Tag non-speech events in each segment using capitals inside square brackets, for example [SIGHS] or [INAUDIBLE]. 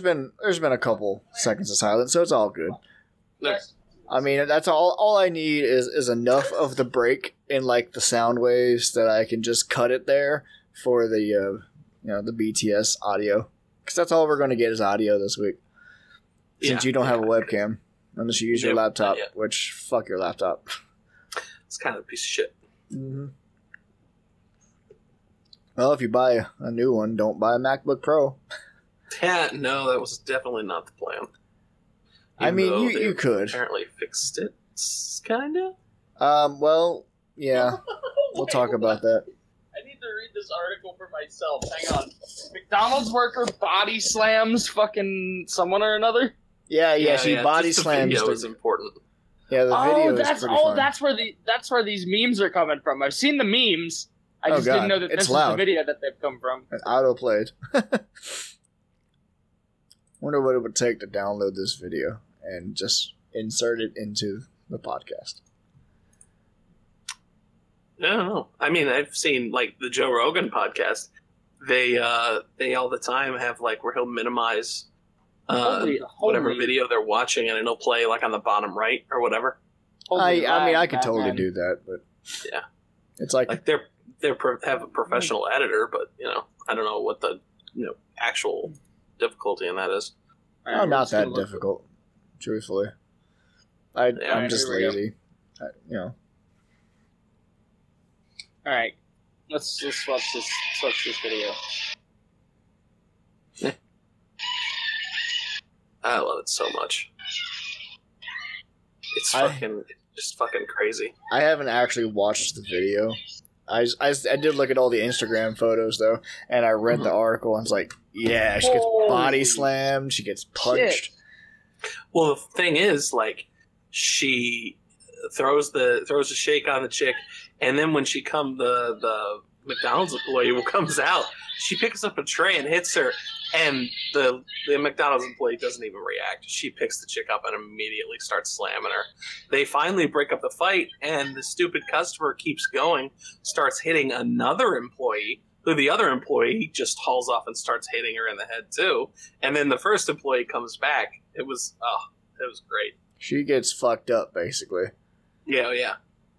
there's been there's been a couple seconds of silence, so it's all good. I mean, that's all. All I need is is enough of the break in like the sound waves that I can just cut it there for the uh, you know the BTS audio because that's all we're going to get is audio this week. Since Yeah. you don't have a webcam, unless you use your laptop, which fuck your laptop. It's kind of a piece of shit. hmm Well, if you buy a new one, don't buy a MacBook Pro. Yeah, no, that was definitely not the plan. I mean, you you could. apparently fixed it, kind of. Um. Well, yeah, [LAUGHS] we'll Wait, talk about that. I need to read this article for myself. Hang on. McDonald's worker body slams fucking someone or another. Yeah, yeah. she body just the slams. Video the- is important. yeah, the video oh, is that's pretty oh, fun. that's where the that's where these memes are coming from. I've seen the memes. I Oh, just God. didn't know that It's this loud. is the video that they've come from. and auto played. [LAUGHS] Wonder what it would take to download this video and just insert it into the podcast. I don't know. I mean, I've seen like the Joe Rogan podcast. They uh they all the time have like where he'll minimize uh Holy- whatever video they're watching and it'll play like on the bottom right or whatever. holy I I mean I could totally Batman. do that, but Yeah. it's like, Like they're they're pro- have a professional editor, but you know I don't know what the you know actual difficulty in that is. All oh, right, not just gonna that look- difficult, truthfully. I Yeah, I'm just here we go. lazy, I, you know. All right, let's let's watch this let's watch this video. [LAUGHS] I love it so much. It's fucking it's just fucking crazy. I haven't actually watched the video. I, s- I, s- I did look at all the Instagram photos though, and I read the hmm. article. and I was like, yeah, she gets Holy body slammed, she gets punched. Well, the thing is, like, she throws the throws a shake on the chick, and then when she come the the McDonald's employee [LAUGHS] comes out, she picks up a tray and hits her, and the the McDonald's employee doesn't even react. She picks the chick up and immediately starts slamming her. They finally break up the fight, and the stupid customer keeps going, starts hitting another employee. Who the other employee just hauls off and starts hitting her in the head too, and then the first employee comes back. It was oh, it was great. She gets fucked up basically. Yeah, yeah.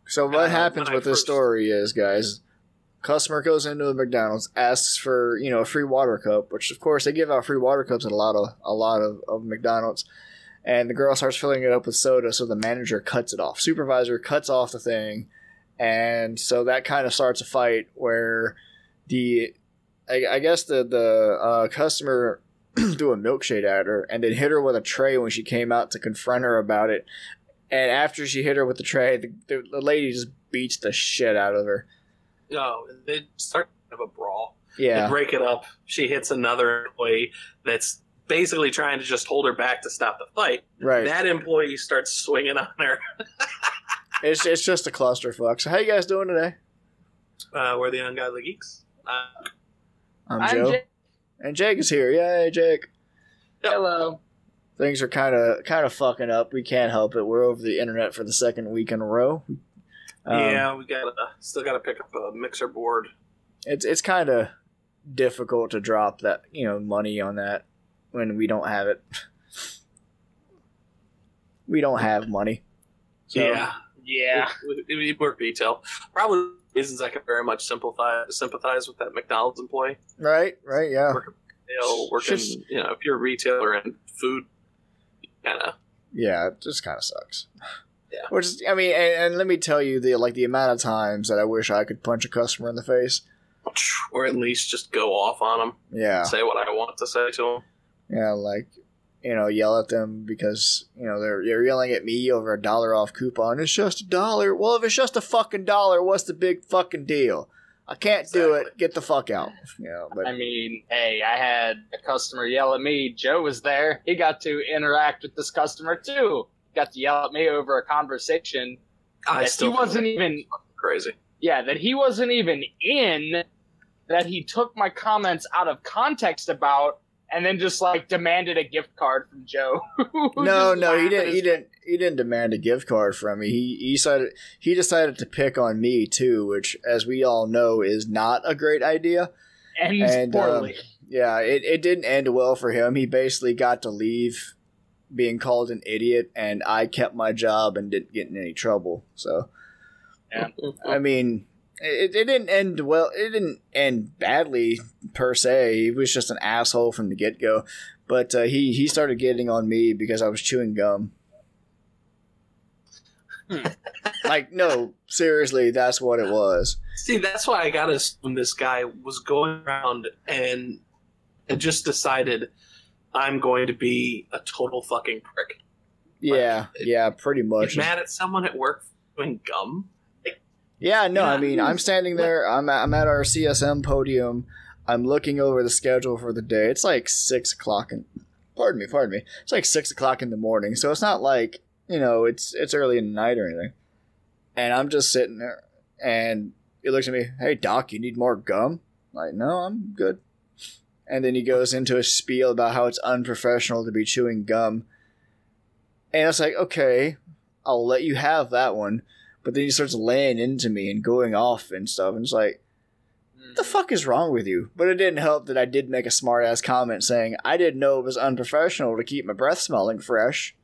So what Uh, happens with this story is, guys, customer goes into a McDonald's, asks for you know a free water cup, which of course they give out free water cups at a lot of a lot of, of McDonald's, and the girl starts filling it up with soda, so the manager cuts it off. Supervisor cuts off the thing, and so that kind of starts a fight where the I, I guess the the uh, customer [CLEARS THROAT] threw a milkshake at her and then hit her with a tray when she came out to confront her about it. And after she hit her with the tray, the, the, the lady just beats the shit out of her. No, they start to have a brawl. They Yeah, break it up. She hits another employee that's basically trying to just hold her back to stop the fight. right. That employee starts swinging on her. [LAUGHS] it's it's just a clusterfuck. So how you guys doing today? Uh, we're the ungodly geeks. Uh, I'm, I'm Joe, Jake. and Jake is here. Yay, Jake! Hello. Things are kind of kind of fucking up. We can't help it. We're over the internet for the second week in a row. Um, yeah, we got to still got to pick up a mixer board. it's it's kind of difficult to drop that you know money on that when we don't have it. [LAUGHS] We don't have money. So, yeah, Yeah. it, it, it work retail. Probably reasons I can very much sympathize sympathize with that McDonald's employee. Right. Right. Yeah. You know, working. Just- you know, if you're a retailer and food, kind of Yeah. It just kind of sucks. Yeah. Which is, I mean, and, and let me tell you the like the amount of times that I wish I could punch a customer in the face. or at least just go off on them, Yeah. say what I want to say to them. Yeah, like you know, yell at them because you know they're they're yelling at me over a dollar off coupon. It's just a dollar. Well, if it's just a fucking dollar, what's the big fucking deal? I can't do it. Get the fuck out. You know, but I mean, hey, I had a customer yell at me. Joe was there. He got to interact with this customer too. Got to yell at me over a conversation I that still he wasn't even. crazy. Yeah, that he wasn't even in. That he took my comments out of context about, and then just like demanded a gift card from Joe. [LAUGHS] no, no, he didn't. He didn't. He didn't demand a gift card from me. He he decided he decided to pick on me too, which, as we all know, is not a great idea. and And um. Yeah, it, it didn't end well for him. He basically got to leave being called an idiot, and I kept my job and didn't get in any trouble. So, yeah. I mean, it, it didn't end well. It didn't end badly per se. He was just an asshole from the get go. But uh, he he started getting on me because I was chewing gum. like no, seriously, that's what it was. See, that's why I got us when this guy was going around and and just decided I'm going to be a total fucking prick. Yeah, yeah, pretty much. Mad at someone at work doing gum. Yeah, no, I mean, I'm standing there. I'm at, I'm at our CSM podium. I'm looking over the schedule for the day. It's like six o'clock and pardon me, pardon me. It's like six o'clock in the morning, so it's not like you know it's it's early in the night or anything. And I'm just sitting there, and he looks at me. Hey, doc, you need more gum? I'm like, no, I'm good. And then he goes into a spiel about how it's unprofessional to be chewing gum. And it's like, okay, I'll let you have that one. But then he starts laying into me and going off and stuff. And it's like, the fuck is wrong with you? But it didn't help that I did make a smart ass comment saying I didn't know it was unprofessional to keep my breath smelling fresh.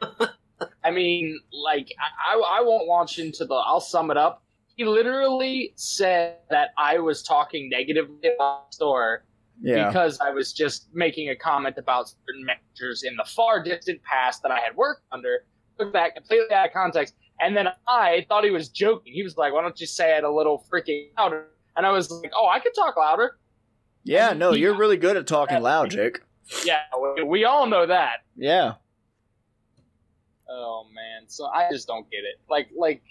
[LAUGHS] I mean, like, I, I, I won't launch into the. I'll sum it up. He literally said that I was talking negatively about the store Yeah. because I was just making a comment about certain managers in the far distant past that I had worked under. Took that completely out of context. And then I thought he was joking. He was like, why don't you say it a little freaking louder? And I was like, oh, I could talk louder. yeah, no, you're really good at talking loud, Jake. Yeah, we, we all know that. Yeah. Oh man, so I just don't get it. Like, like,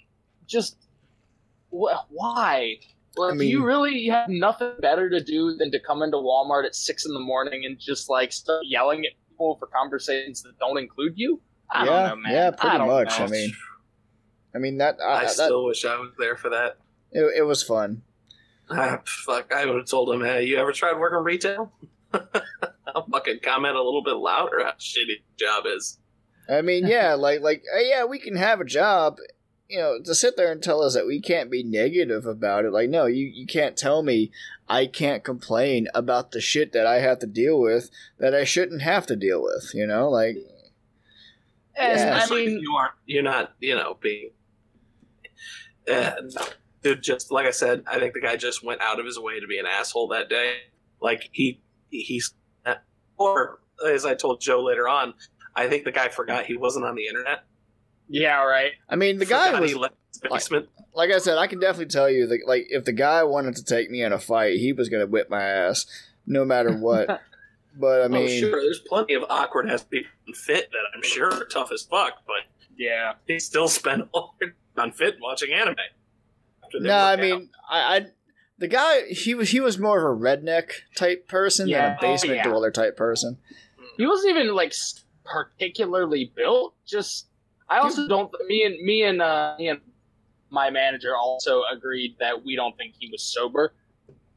just wh- why? Well, I do you really have nothing better to do than to come into Walmart at six in the morning and just like start yelling at people for conversations that don't include you? I yeah, don't know, man. yeah, I pretty don't much. know. I mean, I mean that, I I, that still wish I was there for that. it, it was fun. Ah, fuck, I would have told him, hey, you ever tried working retail? [LAUGHS] I'll fucking comment a little bit louder how shitty the job is. I mean, yeah, like like uh, yeah, we can have a job. You know, to sit there and tell us that we can't be negative about it. Like, no, you you can't tell me I can't complain about the shit that I have to deal with that I shouldn't have to deal with. You know, like Yeah. I Especially mean, you aren't, you're not, you know, being. Uh. Dude, just like I said, I think the guy just went out of his way to be an asshole that day. Like he, he's, or as I told Joe later on, I think the guy forgot he wasn't on the internet. Yeah, right. I mean, the guy Forgot was he left his basement. like I said, I can definitely tell you that like if the guy wanted to take me in a fight, he was gonna whip my ass, no matter what. [LAUGHS] but I oh, mean, oh, sure, there's plenty of awkward ass people in fit that I'm sure are tough as fuck, but Yeah. he still spent all on fit watching anime. no, I mean, I, I the guy he was he was more of a redneck type person Yeah. than a oh, basement Oh, yeah. dweller type person. He wasn't even like particularly built. Just I also don't. Me and me and uh, me and my manager also agreed that we don't think he was sober.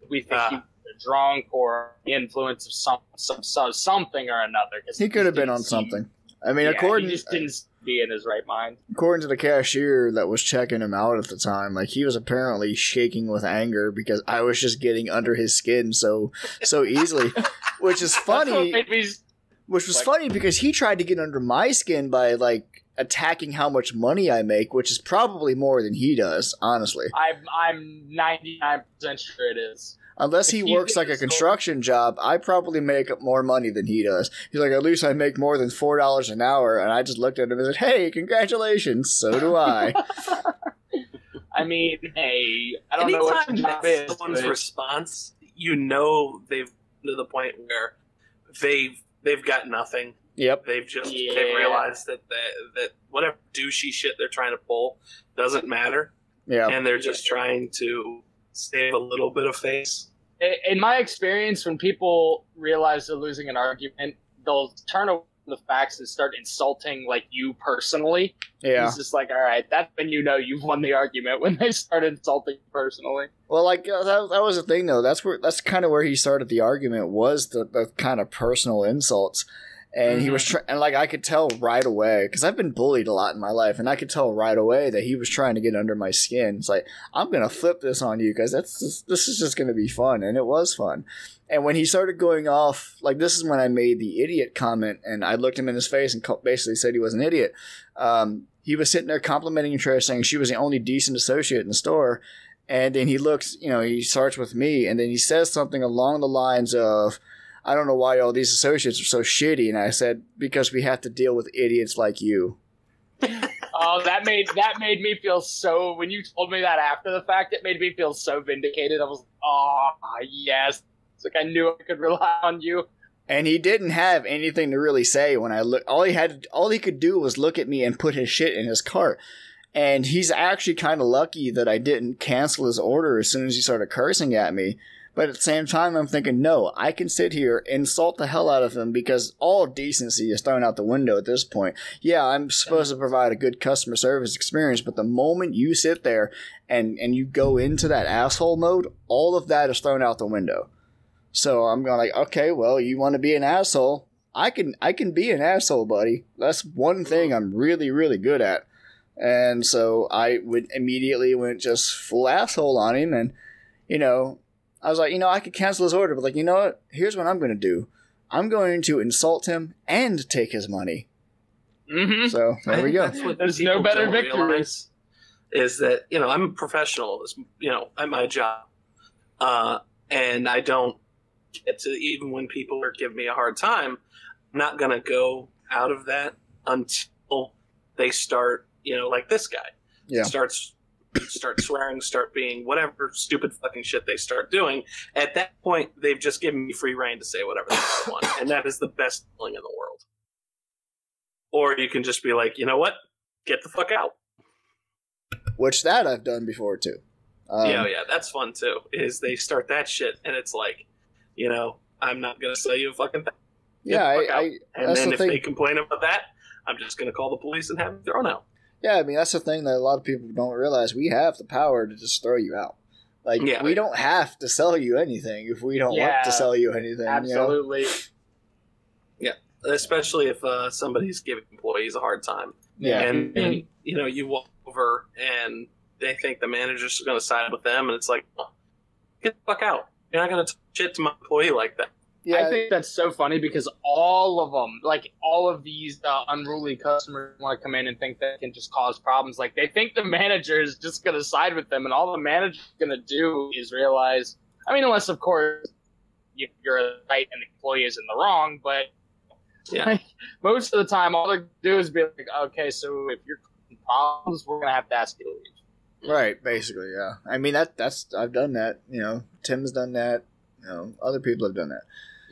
We think Ah. he was drunk or the influence of some, some, some something or another. Cause He could have been on seem- something. I mean, yeah, according he just didn't be in his right mind. according to the cashier that was checking him out at the time, like he was apparently shaking with anger because I was just getting under his skin so so easily, which is [LAUGHS] funny. Which was Like- funny because he tried to get under my skin by like attacking how much money I make, which is probably more than he does, honestly. I'm I'm ninety nine percent sure it is. Unless he he works like a thinks so- construction job, I probably make more money than he does. He's like, at least I make more than four dollars an hour, and I just looked at him and said, "Hey, congratulations! So do I." [LAUGHS] I mean, hey, I don't know what Anytime your job that's is. someone's but- response, you know they've to the point where they've they've got nothing. Yep. They've just Yeah. they've realized that that that whatever douchey shit they're trying to pull doesn't matter, Yeah. and they're just trying to save a little bit of face. In my experience, when people realize they're losing an argument, they'll turn away from the facts and start insulting like you personally. Yeah. It's just like, all right, that's when you know you've won the argument [LAUGHS] when they start insulting personally. Well, like uh, that, that was the thing though. That's where that's kind of where he started the argument was the, the kind of personal insults, and he was Mhm. trying, and like I could tell right away because I've been bullied a lot in my life, and I could tell right away that he was trying to get under my skin. It's like I'm gonna flip this on you because that's just, this is just gonna be fun, and it was fun. And when he started going off, like this is when I made the idiot comment, and I looked him in his face and basically said he was an idiot. Um, he was sitting there complimenting Trish, saying she was the only decent associate in the store. And then he looks, you know, he starts with me, and then he says something along the lines of, I don't know why all these associates are so shitty. And I said, because we have to deal with idiots like you. [LAUGHS] Oh, that made that made me feel so. When you told me that after the fact, it made me feel so vindicated. I was, oh yes, it's like I knew I could rely on you. And he didn't have anything to really say when I look. All he had, all he could do was look at me and put his shit in his cart. And he's actually kind of lucky that I didn't cancel his order as soon as he started cursing at me. But at the same time, I'm thinking, no, I can sit here, insult the hell out of him because all decency is thrown out the window at this point. Yeah, I'm supposed to provide a good customer service experience, but the moment you sit there and, and you go into that asshole mode, all of that is thrown out the window. So I'm going like, okay, well, you want to be an asshole? I can I can be an asshole, buddy. That's one thing I'm really really good at. And so I would immediately went just full asshole on him, and you know, I was like, you know, I could cancel his order, but like, you know what? Here's what I'm going to do. I'm going to insult him and take his money. Mm-hmm. So there we go. There's no better don't victory. Is that you know I'm a professional, it's, you know, at my job, uh, and I don't get to even when people are giving me a hard time. I'm not gonna go out of that until they start, you know, like this guy Yeah. starts start swearing, start being whatever stupid fucking shit they start doing. At that point, they've just given me free rein to say whatever they want, and that is the best feeling in the world. Or you can just be like, you know what, get the fuck out. Which that I've done before too. Um, yeah, yeah, that's fun too. Is they start that shit, and it's like, you know, I'm not gonna sell you a fucking thing. yeah. the I, I, And then the if thing. they complain about that, I'm just gonna call the police and have them thrown out. Yeah, I mean that's the thing that a lot of people don't realize. We have the power to just throw you out. Like Yeah. we don't have to sell you anything if we don't want to sell you anything. You know? Absolutely. Yeah. Especially if uh, somebody's giving employees a hard time, Yeah. and, and you know you walk over and they think the manager's going to side with them, and it's like, oh, get the fuck out. You're not going to talk shit to my employee like that. Yeah. I think that's so funny because all of them, like all of these uh, unruly customers, want to come in and think they can just cause problems. Like they think the [LAUGHS] manager is just going to side with them, and all the manager's going to do is realize. I mean, unless of course you- you're right and the employee is in the wrong, but Yeah. like, most of the time, all they do is be like, "Okay, so if you're causing problems, we're going to have to ask you to leave." Right, basically, yeah. I mean that that's I've done that. You know, Tim's done that. You know, other people have done that.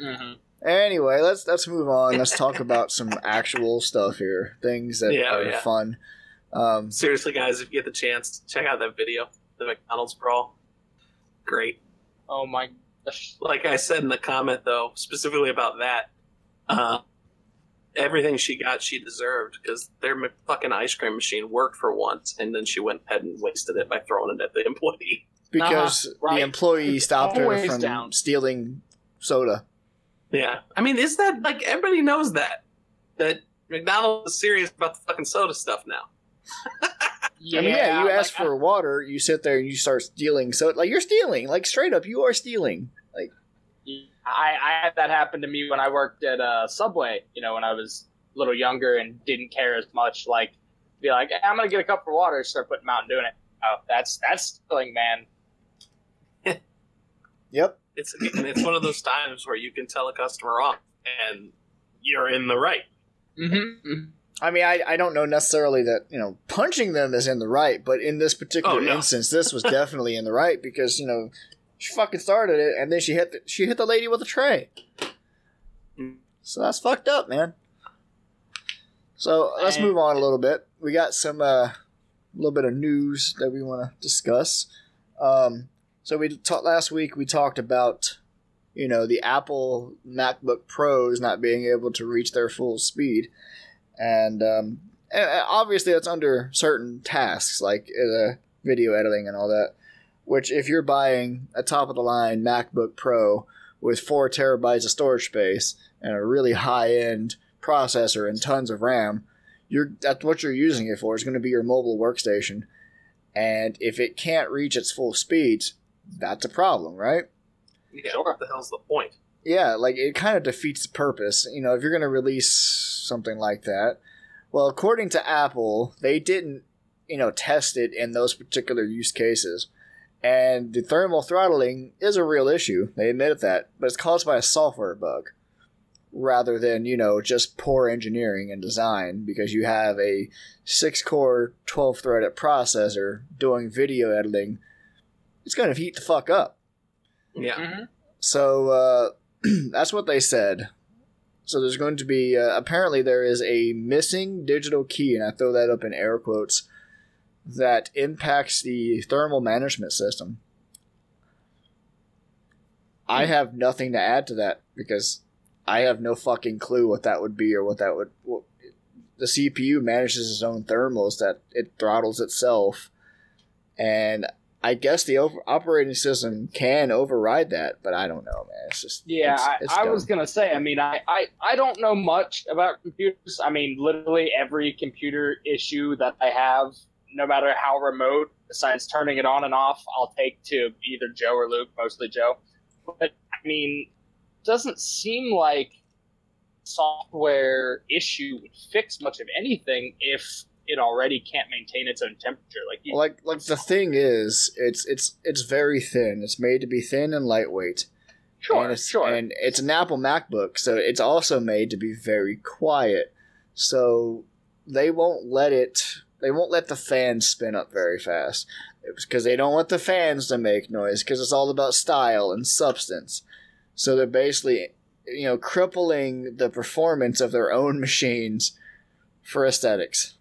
Mm-hmm. Anyway, let's let's move on. Let's talk about some [LAUGHS] actual stuff here. Things that Yeah, are yeah. fun. Um, Seriously, guys, if you get the chance, check out that video, the McDonald's brawl. Great. Oh my gosh. like I said in the comment though, specifically about that, uh, everything she got she deserved because their fucking ice cream machine worked for once, and then she went ahead and wasted it by throwing it at the [LAUGHS] employee. because Uh-huh, right. the employee stopped her from down. stealing soda. Yeah, I mean, is that like everybody knows that that McDonald's is serious about the fucking soda stuff now? Yeah, I mean, yeah, you ask like, for water, you sit there and you start stealing. So, like, you're stealing, like straight up, you are stealing. Like, I, I had that happen to me when I worked at uh, Subway. You know, when I was a little younger and didn't care as much. Like, be like, hey, I'm gonna get a cup of water. Start putting them out and doing it. Oh, that's that's stealing, man. yep, It's it's one of those times where you can tell a customer off, and you're in the right. Mm-hmm. I mean, I, I don't know necessarily that you know punching them is in the right, but in this particular Oh, no. instance, this was definitely in the right because you know she fucking started it and then she hit the, she hit the lady with a tray. So that's fucked up, man. So let's move on a little bit. We got some uh, a little bit of news that we want to discuss. Um, so we talked last week. We talked about you know the Apple MacBook Pros not being able to reach their full speed, and um, and obviously that's under certain tasks like uh, video editing and all that. Which, if you're buying a top of the line MacBook Pro with four terabytes of storage space and a really high end processor and tons of RAM, you're that's what you're using it for. Is going to be your mobile workstation, and if it can't reach its full speeds, that's a problem, right? Yeah, what the hell's the point? Yeah, like it kind of defeats the purpose. You know, if you're going to release something like that, well, according to Apple, they didn't, you know, test it in those particular use cases. And the thermal throttling is a real issue. They admitted that, but it's caused by a software bug rather than, you know, just poor engineering and design because you have a 6 core, 12 threaded processor doing video editing. It's going to heat the fuck up. Yeah. Mhm. So uh, [CLEARS THROAT] that's what they said. So there's going to be uh, apparently there is a missing digital key, and I throw that up in air quotes, that impacts the thermal management system. I have nothing to add to that because I have no fucking clue what that would be or what that would. What, the CPU manages its own thermals that it throttles itself, and I guess the over- operating system can override that, but I don't know, man. It's just Yeah, it's- I, it's I dumb. was gonna say. I mean, I, I I don't know much about computers. I mean, literally every computer issue that I have, no matter how remote, besides turning it on and off, I'll take to either Joe or Luke, mostly Joe. But I mean, doesn't seem like software issue would fix much of anything if it already can't maintain its own temperature. Like, you, like like the thing is, it's it's it's very thin. It's made to be thin and lightweight. sure, and it's, sure. And it's an Apple MacBook, so it's also made to be very quiet. So they won't let it. They won't let the fans spin up very fast because they don't want the fans to make noise because it's all about style and substance. So they're basically, you know, crippling the performance of their own [LAUGHS] machines for aesthetics.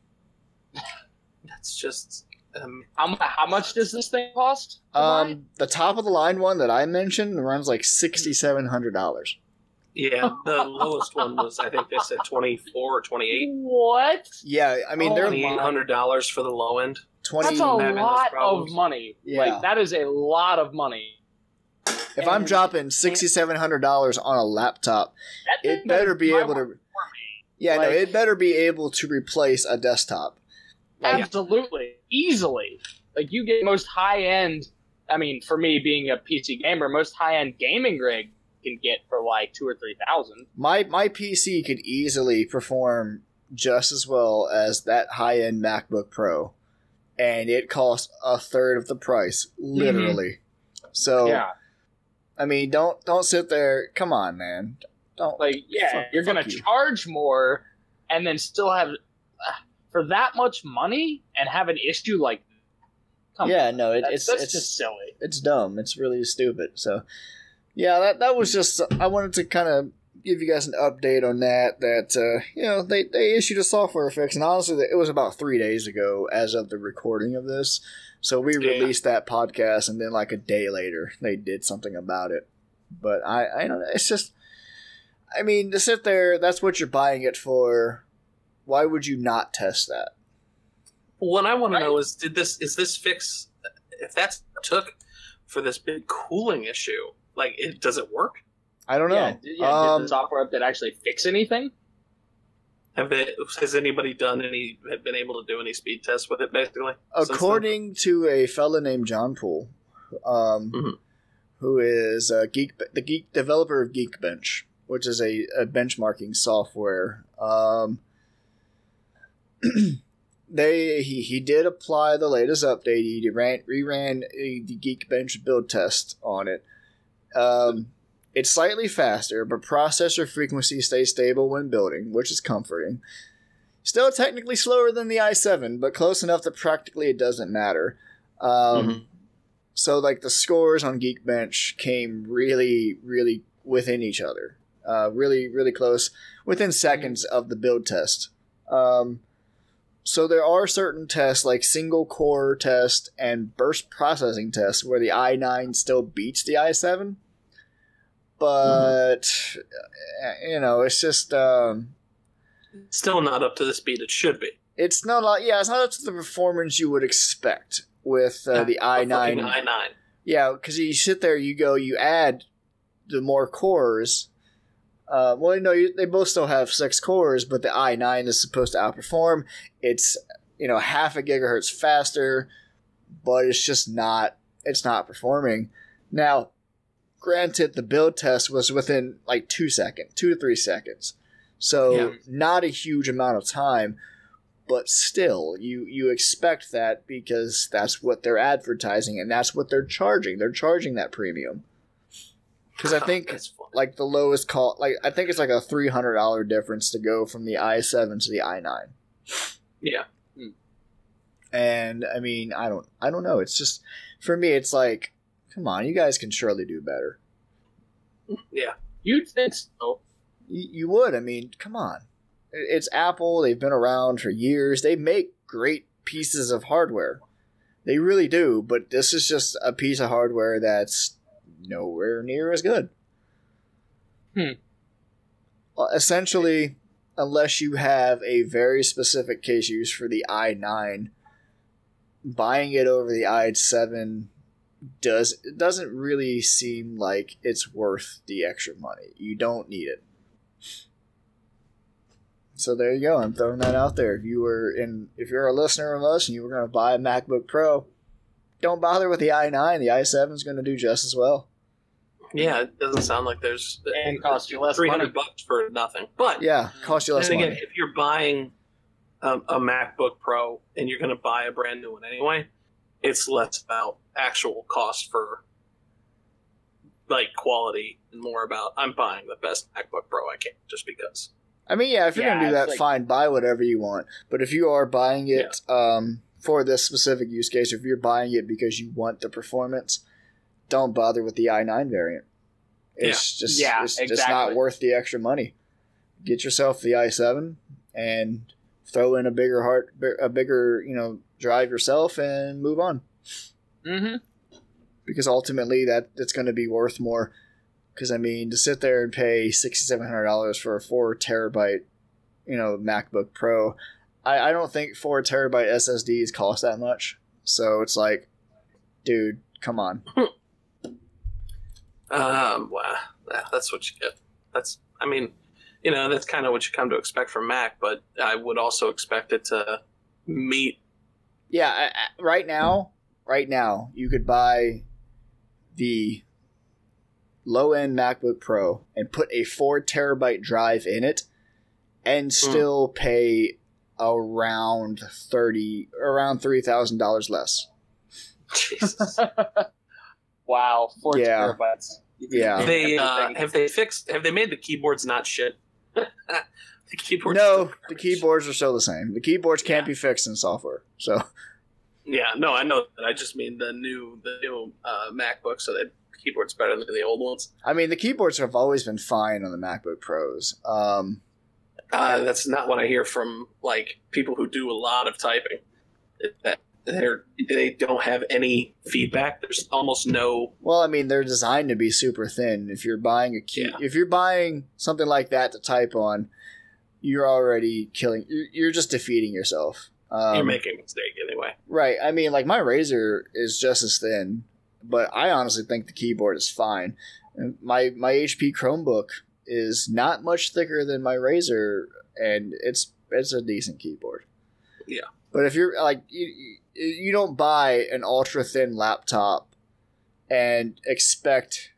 That's just. Um, how, how much does this thing cost? Um, the top of the line one that I mentioned runs like sixty seven hundred dollars. yeah, the lowest one was I think they said twenty four or twenty eight. what? Yeah, I mean Oh they're my Twenty eight hundred dollars for the low end. twenty. That's a lot of money. Yeah. Like that is a lot of money. If I'm dropping sixty seven hundred dollars on a laptop, it better be able to. for me. Yeah, no, it better be able to replace a desktop. Like, Absolutely, easily. Like you get most high end. I mean, for me being a PC gamer, most high end gaming rig can get for like two or three thousand. my my PC could easily perform just as well as that high end MacBook Pro, and it costs a third of the price, mm-hmm. literally. So Yeah, I mean, don't don't sit there. Come on, man. Don't like yeah, Fuck- you're gonna you. charge more and then still have for that much money and have an issue like. Come yeah, on, no, it, that's, it's that's it's just silly. it's dumb. It's really stupid. So, yeah, that that was just. I wanted to kind of give you guys an update on that. That uh, you know they they issued a software fix, and honestly, it was about three days ago as of the recording of this. So we Yeah. released that podcast, and then like a day later, they did something about it. But I I don't. know. It's just. I mean, to sit there, that's what you're buying it for. Why would you not test that? What I want Right. to know is, did this is this fix? If that's took for this big cooling issue, like, it does it work? I don't know. Yeah, d- yeah um, did the software update actually fix anything? Have they, has anybody done any? Have been able to do any speed tests with it? Basically, according to a fella named John Poole, um, Mhm. who is a geek, the geek developer of Geekbench, which is a, a benchmarking software. Um, [CLEARS THROAT] they he, he did apply the latest update. He ran reran a, the Geekbench build test on it. Um, it's slightly faster, but processor frequency stays stable when building, which is comforting. Still technically slower than the i7, but close enough that practically it doesn't matter. Um, Mhm. So, like, the scores on Geekbench came really, really within each other. Uh, really, really close, within seconds of the build test. Um, so, there are certain tests, like single core test and burst processing tests, where the i9 still beats the i7. But, uh, you know, it's just. Um, still not up to the speed it should be. it's not like yeah, it's not up to the performance you would expect with uh, the i9. i9. Yeah, because you sit there, you go, you add the more cores, Uh, well, no, you, they both still have six cores, but the i9 is supposed to outperform. It's you know half a gigahertz faster, but it's just not it's not performing. Now, granted, the build test was within like two seconds, two to three seconds, so Yeah. not a huge amount of time. But still, you you expect that because that's what they're advertising and that's what they're charging. They're charging that premium. Because I think. Like the lowest call like I think it's like a three hundred dollar difference to go from the i seven to the i nine. Yeah. And I mean, I don't I don't know. It's just for me it's like, come on, you guys can surely do better. Yeah. You'd think so. You, you would. I mean, come on. It's Apple. They've been around for years. They make great pieces of hardware. They really do, but this is just a piece of hardware that's nowhere near as good. Hmm. Well, essentially, unless you have a very specific case use for the i9, buying it over the i7 does it doesn't really seem like it's worth the extra money. You don't need it. So there you go. I'm throwing that out there. If you were in, if you're a listener of us and you were going to buy a MacBook Pro, don't bother with the i9. The i7 is going to do just as well. Yeah, it doesn't sound like there's And cost you less three hundred bucks for nothing. But Yeah, cost you less then again, money. if you're buying a, a MacBook Pro and you're going to buy a brand new one anyway, it's less about actual cost for like quality and more about I'm buying the best MacBook Pro I can just because. I mean, yeah, if you're Yeah, going to do that, like- fine, buy whatever you want. But if you are buying it um, for this specific use case, if you're buying it because you want the performance, don't bother with the i9 variant. It's just Yeah, it's just not worth the extra money. Get yourself the i7 and throw in a bigger heart, a bigger you know drive yourself and move on. Mm-hmm. because ultimately that that's going to be worth more. Because I mean, to sit there and pay sixty seven hundred dollars for a four terabyte, you know, MacBook Pro, I, I don't think four terabyte SSDs cost that much. So it's like, dude, come on. [LAUGHS] Um, wow, yeah, that's what you get. That's, I mean, you know, that's kind of what you come to expect from Mac, but I would also expect it to meet. Yeah, I, I, right now, right now, you could buy the low end MacBook Pro and put a four terabyte drive in it, and still pay around thirty, around three thousand dollars less. [LAUGHS] Jesus. [LAUGHS] wow, four Yeah. terabytes. Yeah. they uh, have they fixed? Have they made the keyboards not shit? [LAUGHS] the keyboards. No, the keyboards are still the same. The keyboards can't Yeah. be fixed in software. So Yeah, no, I know that. I just mean the new the new uh, MacBook, so that keyboard's better than the old ones. I mean, the keyboards have always been fine on the MacBook Pros. Um, Uh, that's not what I hear from like people who do a lot of typing. That they're they don't have any feedback. There's almost no. well, I mean, they're designed to be super thin. If you're buying a key, Yeah. if you're buying something like that to type on, you're already killing. You're, you're just defeating yourself. Um, you're making a mistake anyway. Right. I mean, like my Razer is just as thin, but I honestly think the keyboard is fine. My my HP Chromebook is not much thicker than my Razer, and it's it's a decent keyboard. Yeah. But if you're like you, you- you don't buy an ultra thin laptop and expect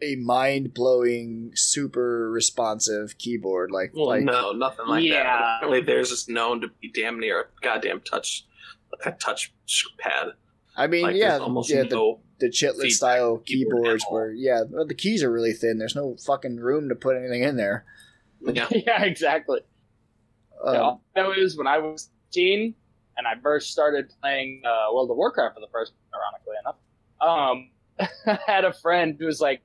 a mind blowing, super responsive keyboard like Well, like no, nothing like that. Yeah. Apparently, theirs is known to be damn near a goddamn touch, a touch pad. I mean Like yeah almost yeah the, no. the chiclet style keyboards at all. where yeah the keys are really thin there's no fucking room to put anything in there Yeah, [LAUGHS] yeah, exactly. um, Yeah, all I know is when I was 15 and I first started playing uh, World of Warcraft for the first, ironically enough, um, I [LAUGHS] had a friend who was like,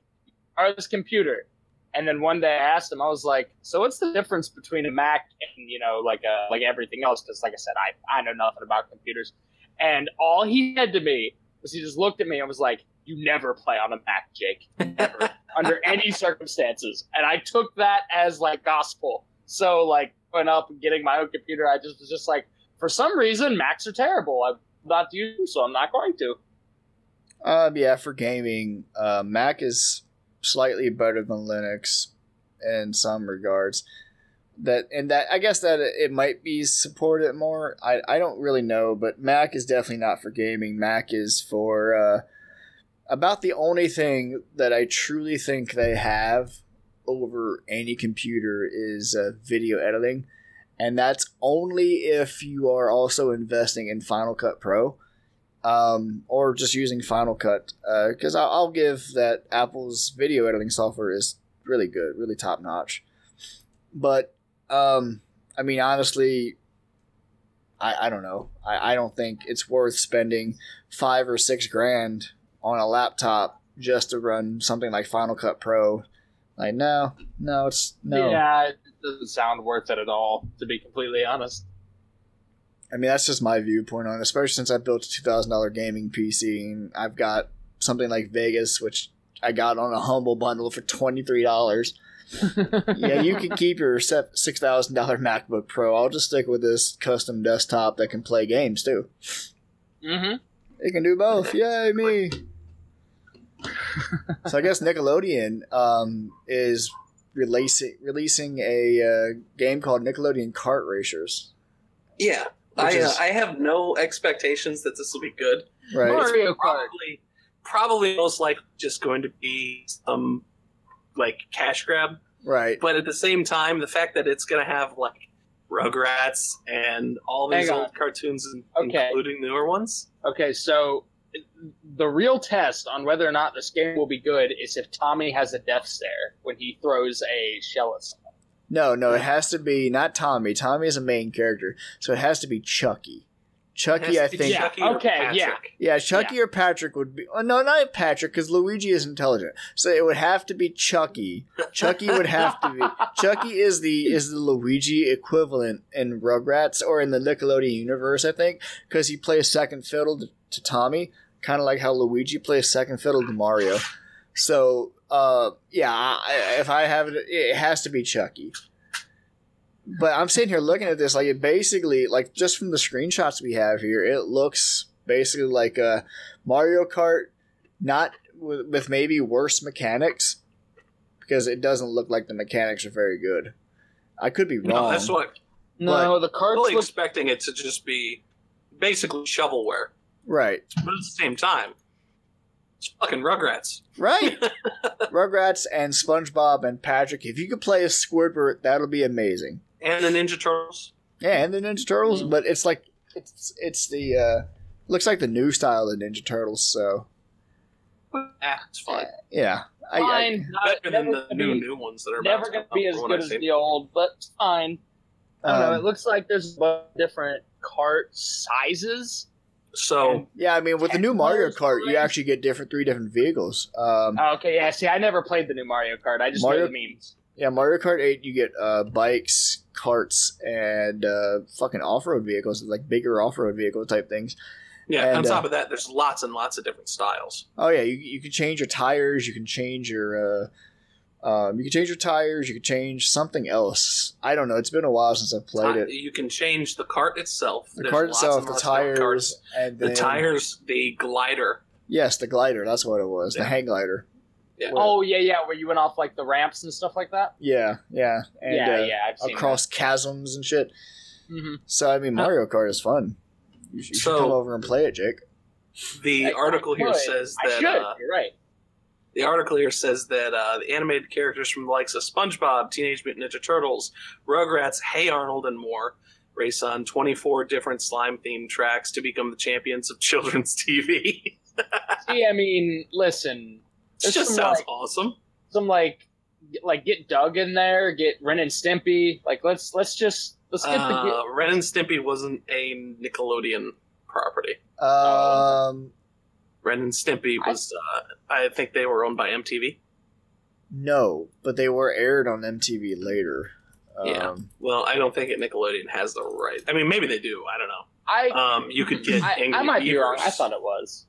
"Are this computer?" And then one day I asked him, I was like, "So what's the difference between a Mac and you know like a like everything else?" Because like I said, I I know nothing about computers. And all he said to me was he just looked at me and was like, "You never play on a Mac, Jake, never, [LAUGHS] under any circumstances." And I took that as like gospel. So like going up and getting my own computer, I just was just like, for some reason, Macs are terrible. I'm not using, so I'm not going to. um, yeah for gaming uh, mac is slightly better than linux in some regards. That and that I guess that it might be supported more. I I don't really know, but Mac is definitely not for gaming. Mac is for uh, about the only thing that I truly think they have over any computer is uh, video editing, and that's only if you are also investing in Final Cut Pro um, or just using Final Cut. Because I'll, I'll give that Apple's video editing software is really good, really top notch. But um, I mean, honestly, I, I don't know. I, I don't think it's worth spending five or six grand on a laptop just to run something like Final Cut Pro. Like, no, no, it's no. Yeah, doesn't sound worth it at all, to be completely honest. I mean, that's just my viewpoint on it, especially since I built a two thousand dollar gaming PC and I've got something like Vegas, which I got on a humble bundle for twenty three dollars. [LAUGHS] yeah, you can keep your six thousand dollar MacBook Pro. I'll just stick with this custom desktop that can play games too. Mm-hmm. It can do both. Yay me! [LAUGHS] so I guess Nickelodeon um, is releasing releasing a uh, game called Nickelodeon Kart Racers. Yeah, I is, uh, I have no expectations that this will be good. Right. Mario Kart. Probably, probably most likely just going to be some like cash grab. Right. But at the same time, the fact that it's going to have like Rugrats and all these old cartoons, okay. including newer ones. Okay, so the real test on whether or not this game will be good is if Tommy has a death stare when he throws a shell at someone. No, no, it has to be not Tommy. Tommy is a main character, so it has to be Chucky. Chucky, I think. Yeah, okay, yeah. Yeah, Chucky yeah. or Patrick would be. Oh, no, not Patrick, because Luigi is intelligent. So it would have to be Chucky. Chucky would have to be. [LAUGHS] Chucky is the is the Luigi equivalent in Rugrats or in the Nickelodeon universe, I think, because he plays second fiddle to, to Tommy, kind of like how Luigi plays second fiddle to Mario. So, uh, yeah, I, if I have it, it has to be Chucky. But I'm sitting here looking at this, like it basically, like just from the screenshots we have here, it looks basically like a Mario Kart, not with, with maybe worse mechanics, because it doesn't look like the mechanics are very good. I could be wrong. No, that's what. No, the cards. Really look- expecting it to just be basically shovelware, right? But at the same time, it's fucking Rugrats. Right. [LAUGHS] Rugrats and SpongeBob and Patrick. If you could play a Squidward, that'll be amazing. And the Ninja Turtles. Yeah, and the Ninja Turtles, Mm. but it's like it's it's the uh looks like the new style of Ninja Turtles, so Ah, it's fine. yeah. I, I, Fine. Not- Better than the new be- new ones that are Never about going to to be as good as the old, but it's fine. I don't know. um, It looks like there's a bunch of different cart sizes. So yeah, I mean with the new Mario Kart, you actually get different three different vehicles. Um Oh, okay, yeah. See, I never played the new Mario Kart. I just Mario- know the memes. yeah, Mario Kart 8 you get uh bikes, carts and uh fucking off-road vehicles, like bigger off-road vehicle type things. yeah, And, on top uh, of that, there's lots and lots of different styles. Oh yeah, you you can change your tires, you can change your uh um, you can change your tires. You can change something else. I don't know. It's been a while since I've played it. You can change the cart itself. The There's cart itself, the lots of different tires, carts. and the tires, the glider. Yes, the glider. That's what it was. The hang glider. Yeah. Where- Oh, yeah, yeah. Where you went off like the ramps and stuff like that. Yeah, yeah, and yeah, uh, yeah. I've seen across chasms and shit. hmm So I mean, Mario Kart is fun. You should, you should So- come over and play it, Jake. The I- article I here could. says I that should. uh, You're right. The article here says that uh, the animated characters from the likes of SpongeBob, Teenage Mutant Ninja Turtles, Rugrats, Hey Arnold, and more race on 24 different slime-themed tracks to become the champions of [LAUGHS] children's TV. See, I mean, listen. It just sounds like- awesome. Some like, like get Doug in there. Get Ren and Stimpy. Like, let's let's just let's get the. Uh, Ren and Stimpy wasn't a Nickelodeon property. Um, Ren and Stimpy I- was, uh, I think they were owned by MTV. no, but they were aired on MTV later. Yeah. Um, Well, I don't think it Nickelodeon has the right. I mean, maybe they do. I don't know. I Um, you could get I, Angry I might be wrong. I thought it was.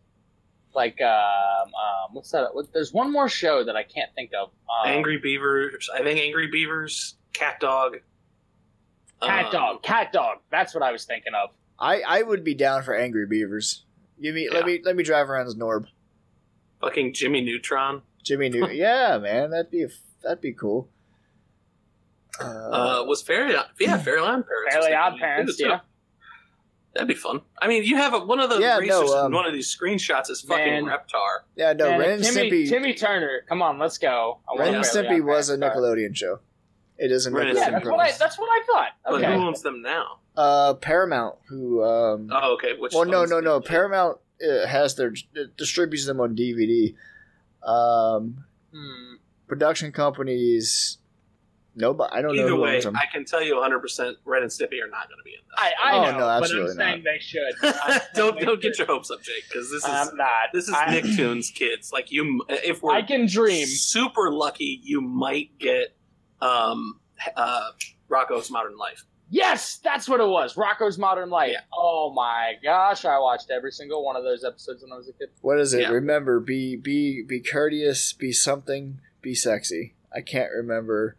Like, um, um, what's that? What, there's one more show that I can't think of. Um, Angry Beavers. I think Angry Beavers, Cat Dog. Cat um, Dog. Cat Dog. That's what I was thinking of. I I would be down for Angry Beavers. Give me let me let me drive around as Norb. Fucking Jimmy Neutron. Jimmy New. [LAUGHS] yeah, man, that'd be that'd be cool. Uh, was Fairly yeah Fairly Odd Parents. was Fairly Odd Parents, did, too. yeah. That'd be fun. I mean, you have a, one of the Yeah, racers no, um, one of these screenshots is fucking Man. Reptar. yeah, no, Man, Ren and Timmy, Stimpy. Timmy Turner, come on, let's go. I Ren want and Fairly Stimpy Odd was a Nickelodeon show. It is a Ren and Nickelodeon Yeah, that's what I. That's what I thought. But who owns them now? Uh, Paramount, who um, Oh, okay. Which well, no, owns no, them? no. Paramount uh, has their it distributes them on DVD. Um, Hmm. production companies. No, but I don't know Either way. I can tell you 100 percent Ren and Stimpy are not going to be in this. I, I Oh, know, no, but I'm absolutely saying they should. [LAUGHS] Don't they don't get your hopes up, Jake, because this is I'm not. this is I, Nicktoons kids. Like you, if we're I can dream. super lucky, you might get um uh Rocco's Modern Life. Yes, that's what it was. Rocco's Modern Life. Yeah. Oh my gosh, I watched every single one of those episodes when I was a kid. what is it? Yeah. Remember, be be be courteous, be something, be sexy. I can't remember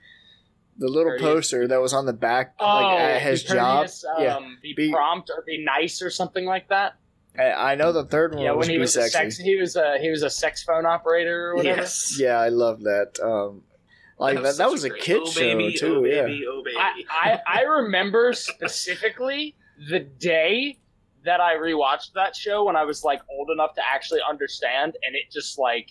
the little Courteous. poster that was on the back, Oh, like at his be job. Um, yeah, be, Be- prompt or be nice or something like that. I, I know the third one Yeah, was when he be was a sexy. sex, he was a he was a sex phone operator or whatever. Yes. Yeah, I love that. Um, like that, that was a great- kid oh, show baby, too. Oh, yeah. baby, oh, baby. I, I I remember [LAUGHS] specifically the day that I rewatched that show when I was like old enough to actually understand, and it just like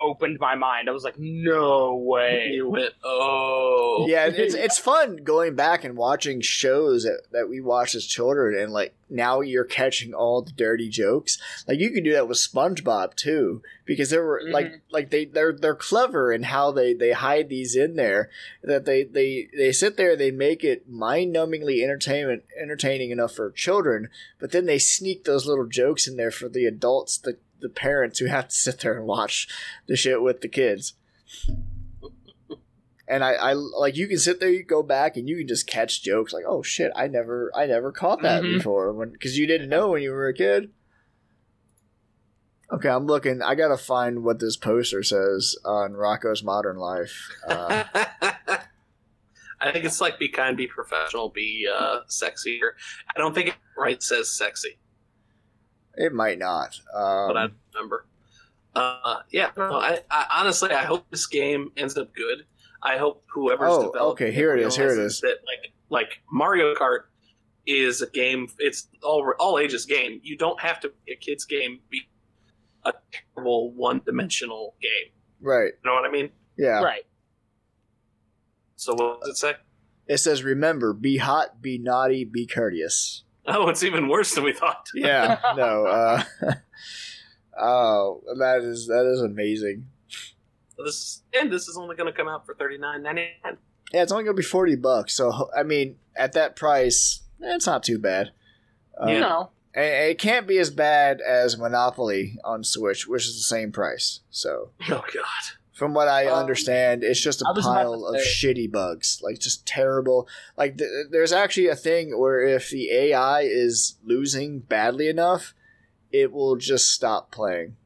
opened my mind. I was like, no way. you went, oh. yeah, it's [LAUGHS] it's fun going back and watching shows that, that we watched as children, and like now you're catching all the dirty jokes. Like you can do that with SpongeBob too, because there were like Mhm. like they they're they're clever in how they they hide these in there. That they they they sit there, they make it mind numbingly entertainment entertaining enough for children, but then they sneak those little jokes in there for the adults, the the parents who have to sit there and watch the shit with the kids. And I, I like you can sit there, you go back, and you can just catch jokes like, "Oh shit, I never, I never caught that Mhm. before," when because you didn't know when you were a kid. Okay, I'm looking. I gotta find what this poster says on Rocco's Modern Life. Uh, [LAUGHS] I think it's like be kind, be professional, be uh, sexy. I don't think it right says sexy, it might not. Um, but I remember. Uh, yeah, no, I, I honestly I hope this game ends up good. I hope whoever's Oh, developing okay, here it is, here it realizes. That like like Mario Kart is a game. It's all all ages game. You don't have to make a kids game be a terrible one dimensional game. right. You know what I mean? Yeah. Right. So what does it say? It says, "Remember, be hot, be naughty, be courteous." Oh, it's even worse than we thought. [LAUGHS] Yeah. no. Uh, [LAUGHS] oh, that is that is amazing. This and this is only going to come out for thirty nine ninety nine. Yeah, it's only gonna be forty bucks. So I mean, at that price, eh, it's not too bad. Um, You know. it can't be as bad as Monopoly on Switch, which is the same price. So, Oh God. From what I Um, understand, it's just a pile of shitty bugs, like just terrible. Like th- there's actually a thing where if the AI is losing badly enough, it will just stop playing.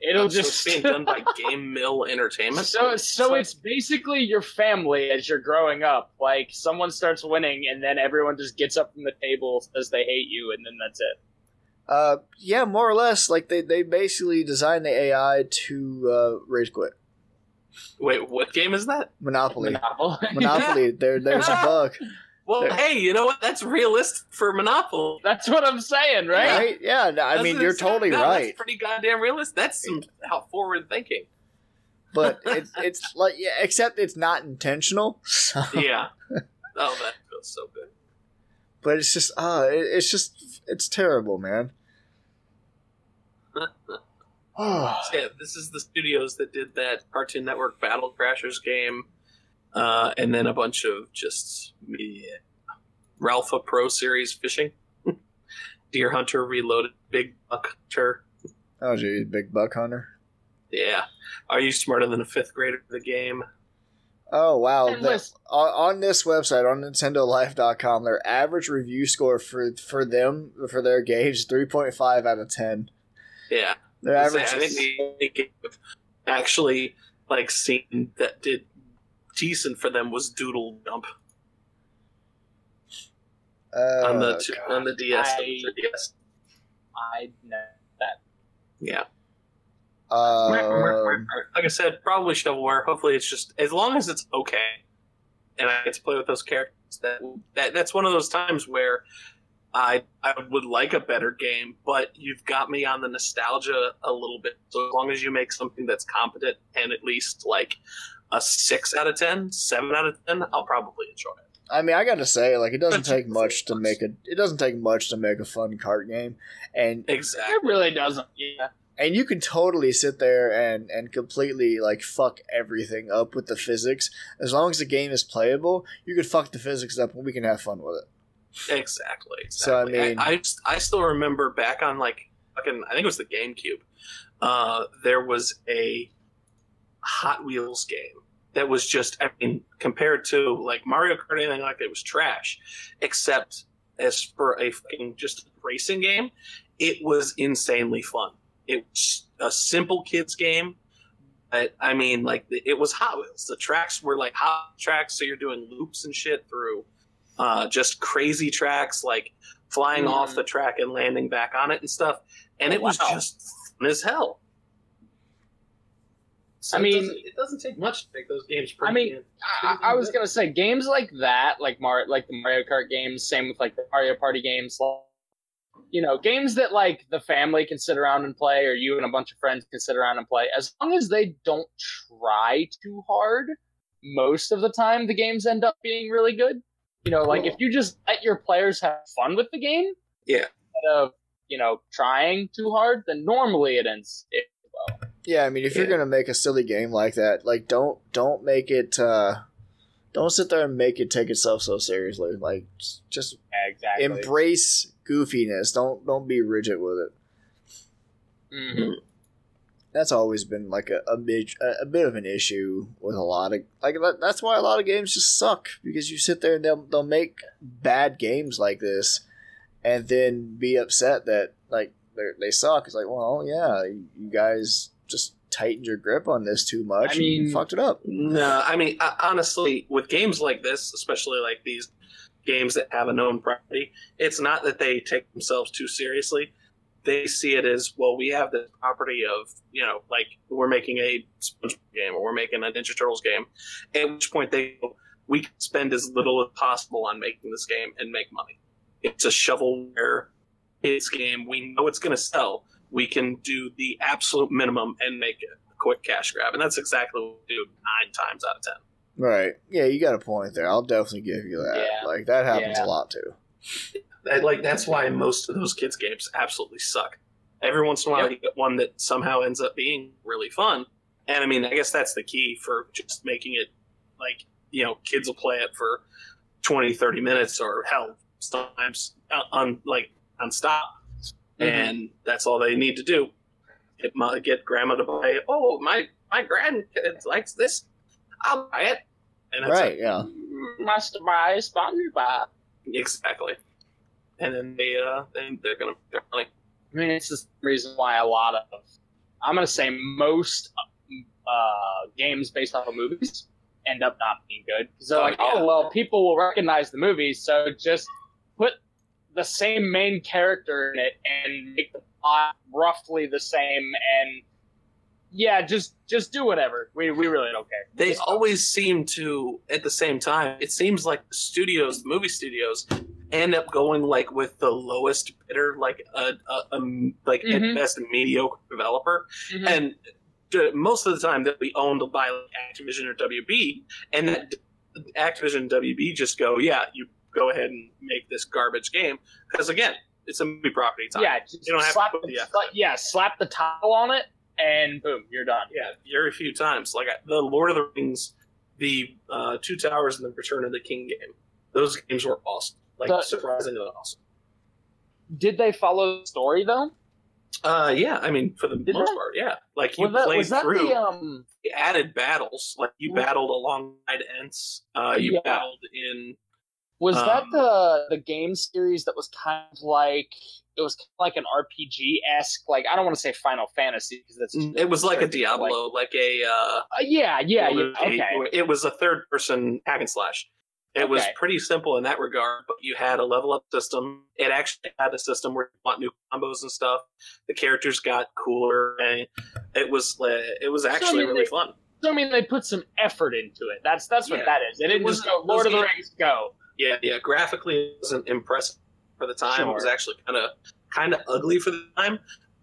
It'll So just it's being done by [LAUGHS] GameMill Entertainment. So, so it's basically your family as you're growing up. Like someone starts winning, and then everyone just gets up from the table, says they hate you, and then that's it. Uh, yeah, more or less. Like they, they basically designed the AI to uh, rage quit. Wait, what game is that? Monopoly. Monopoly. [LAUGHS] Monopoly. There, there's a bug, Well, There- hey, you know what? That's realistic for Monopoly. that's what I'm saying, right? right? Yeah. no, I mean, you're it totally no, right. That's pretty goddamn realistic. That's some how forward thinking. But [LAUGHS] it's it's like yeah, except it's not intentional. So, Yeah. [LAUGHS] Oh, that feels so good. but it's just uh, it, it's just it's terrible, man. [SIGHS] So, yeah, this is the studios that did that Cartoon Network Battle Crashers game, uh, and then a bunch of just yeah, Rapala Pro Series fishing, [LAUGHS] Deer Hunter Reloaded, Big Buck Hunter. oh, geez, big buck hunter. Yeah, are you smarter than a fifth grader? Of the game. Oh wow! And The- listen- on, on this website on NintendoLife.com, their average review score for for them for their games three point five out of ten. Yeah, Their I average. think the only game I've actually like seen that did decent for them was Doodle Jump uh, on the two, on the DS. I- and 3DS. I know. That. Yeah. uh, like I said, probably shovelware. Hopefully, it's just as long as it's okay, and I get to play with those characters. That, that that's one of those times where I I would like a better game, but you've got me on the nostalgia a little bit. So as long as you make something that's competent and at least like a six out of 10, 7 out of ten, I'll probably enjoy it. I mean, I gotta say, like, it doesn't take much to make a. It doesn't take much to make a fun cart game, and Exactly. It really doesn't. Yeah. and you can totally sit there and and completely like fuck everything up with the physics. As long as the game is playable, you can fuck the physics up, and we can have fun with it. Exactly. exactly. So, I mean- I, I, I still remember back on like fucking I think it was the GameCube. Uh, there was a Hot Wheels game that was just I mean compared to like Mario Kart or anything like that, it was trash. Except as for a fucking just racing game, it was insanely fun. It was a simple kids game. But I mean, like it was Hot Wheels. The tracks were like hot tracks, so you're doing loops and shit through uh, just crazy tracks, like flying Mhm. off the track and landing back on it and stuff. And Oh, it was wow. just fun as hell. So I it mean- doesn't- it doesn't take much to make those games pretty. I mean, I, I was gonna say games like that, like Mar, like the Mario Kart games. Same with like the Mario Party games. You know, games that like the family can sit around and play, or you and a bunch of friends can sit around and play. As long as they don't try too hard, most of the time the games end up being really good. You know, like if you just let your players have fun with the game, Yeah. instead of you know trying too hard, then normally it ends. It, well. Yeah, I mean, if you're gonna make a silly game like that, like don't don't make it. uh Don't sit there and make it take itself so seriously. Like just, just Yeah, exactly. embrace goofiness. Don't don't be rigid with it. Mhm. That's always been like a a, big, a, bit of an issue with a lot of like that's why a lot of games just suck because you sit there and they'll they'll make bad games like this, and then be upset that like they they suck. It's like, well, yeah, you guys just tightened your grip on this too much. I and mean- fucked it up. No, I mean honestly, with games like this, especially like these games that have a known property, it's not that they take themselves too seriously. They see it as well. We have the property of you know, like we're making a SpongeBob game or we're making a Ninja Turtles game. At which point they go, we can spend as little as possible on making this game and make money. It's a shovelware kids game. We know it's going to sell. We can do the absolute minimum and make a quick cash grab, and that's exactly what we do nine times out of ten. Right. Yeah, you got a point there. I'll definitely give you that. Yeah. Like that happens Yeah. a lot too. That- like that's why most of those kids games absolutely suck. Every once in a while, Yep. you get one that somehow ends up being really fun, and I mean, I guess that's the key for just making it like you know, kids will play it for 20, 30 minutes, or hell, sometimes uh, on like nonstop, Mhm. and that's all they need to do. Get, mo- get grandma to buy. Oh, my my grandkid likes this. I'll buy it. And that's Right. Yeah. Must buy SpongeBob. Exactly. And then they uh then they're gonna they're money. I mean, it's the same reason why a lot of, I'm going to say most uh, games based off of movies end up not being good. Because they're Oh, like, yeah. oh, well, people will recognize the movie, so just put the same main character in it and make the plot roughly the same and. Yeah, just just do whatever. We, we really don't care. They always seem to at the same time, it seems like the studios, the movie studios, end up going like with the lowest bidder, like a, a, a like Mhm. at best mediocre developer. Mhm. And most of the time they'll be owned by like, Activision or WB, and that Activision and WB just go, yeah, you go ahead and make this garbage game because again, it's a movie property. Time. yeah, you don't have to slap put the, the yeah, slap the title on it, and boom, you're done. yeah, very few times. Like the Lord of the Rings, the uh, Two Towers, and the Return of the King game. Those games were awesome. Like The- surprisingly awesome. Did they follow the story though? Uh, yeah, I mean for the Did most they? part, yeah. Like you that, played was through the um? added battles. Like you battled alongside Ents. Uh, you Yeah. battled in. Was that Um, the the game series that was kind of like it was kind of like an RPG esque? Like I don't want to say Final Fantasy because that's It was like a Diablo, like, a. Uh, Uh, yeah, yeah, yeah. Okay, It was a third person hack and slash. It was pretty simple in that regard, but you had a level up system. It actually had a system where you want new combos and stuff. The characters got cooler, and it was uh, it was actually mean, really they- fun. So I mean, they put some effort into it. That's that's what Yeah. that is. They didn't It just go Lord of the Rings go. Yeah, yeah. Graphically, it wasn't impressive for the time. It was actually kind of kind of ugly for the time,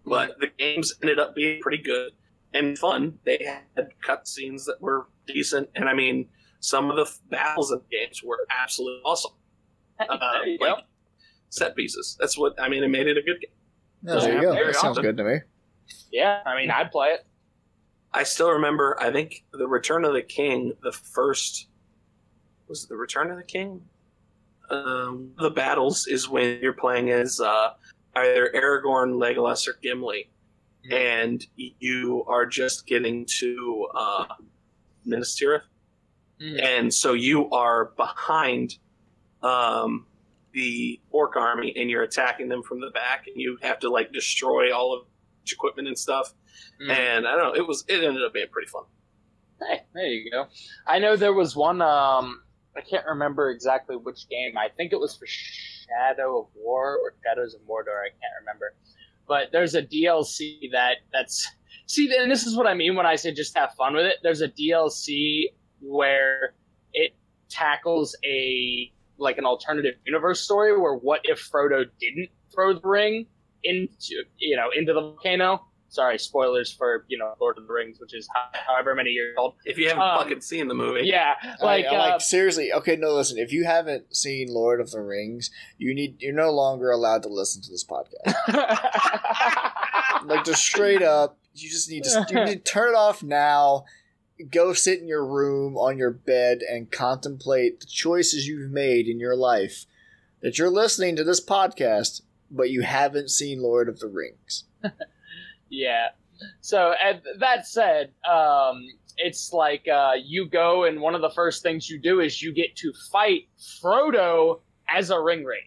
but the games ended up being pretty good and fun. They had cutscenes that were decent, and I mean, some of the battles in the games were absolutely awesome. Uh, like go. set pieces. That's what I mean. It made it a good game. No, there you Yeah, go. very That sounds often. good to me. Yeah, I mean, I'd play it. I still remember. I think the Return of the King. The first was it the Return of the King. Um, the battles is when you're playing as uh, either Aragorn, Legolas, or Gimli, Mhm. and you are just getting to uh, Minas Tirith, Mm. and so you are behind um, the orc army, and you're attacking them from the back, and you have to like destroy all of equipment and stuff. Mm. And I don't know, it was it ended up being pretty fun. Hey, there you go. I know there was one. Um, I can't remember exactly which game. I think it was for Shadow of War or Shadows of Mordor. I can't remember. But there's a DLC that that's see, and this is what I mean when I say just have fun with it. There's a DLC where it tackles a like an alternative universe story where what if Frodo didn't throw the ring into you know into the volcano? Sorry, spoilers for you know Lord of the Rings, which is however many years old. If you haven't Um, fucking seen the movie, Yeah, like, I, I uh, like seriously. Okay, no, listen. If you haven't seen Lord of the Rings, you need you're no longer allowed to listen to this podcast. [LAUGHS] like just straight up, you just need to you need to turn it off now. Go sit in your room on your bed and contemplate the choices you've made in your life. That you're listening to this podcast, but you haven't seen Lord of the Rings. [LAUGHS] yeah. So and that said, um, it's like uh, you go and one of the first things you do is you get to fight Frodo as a ring wraith,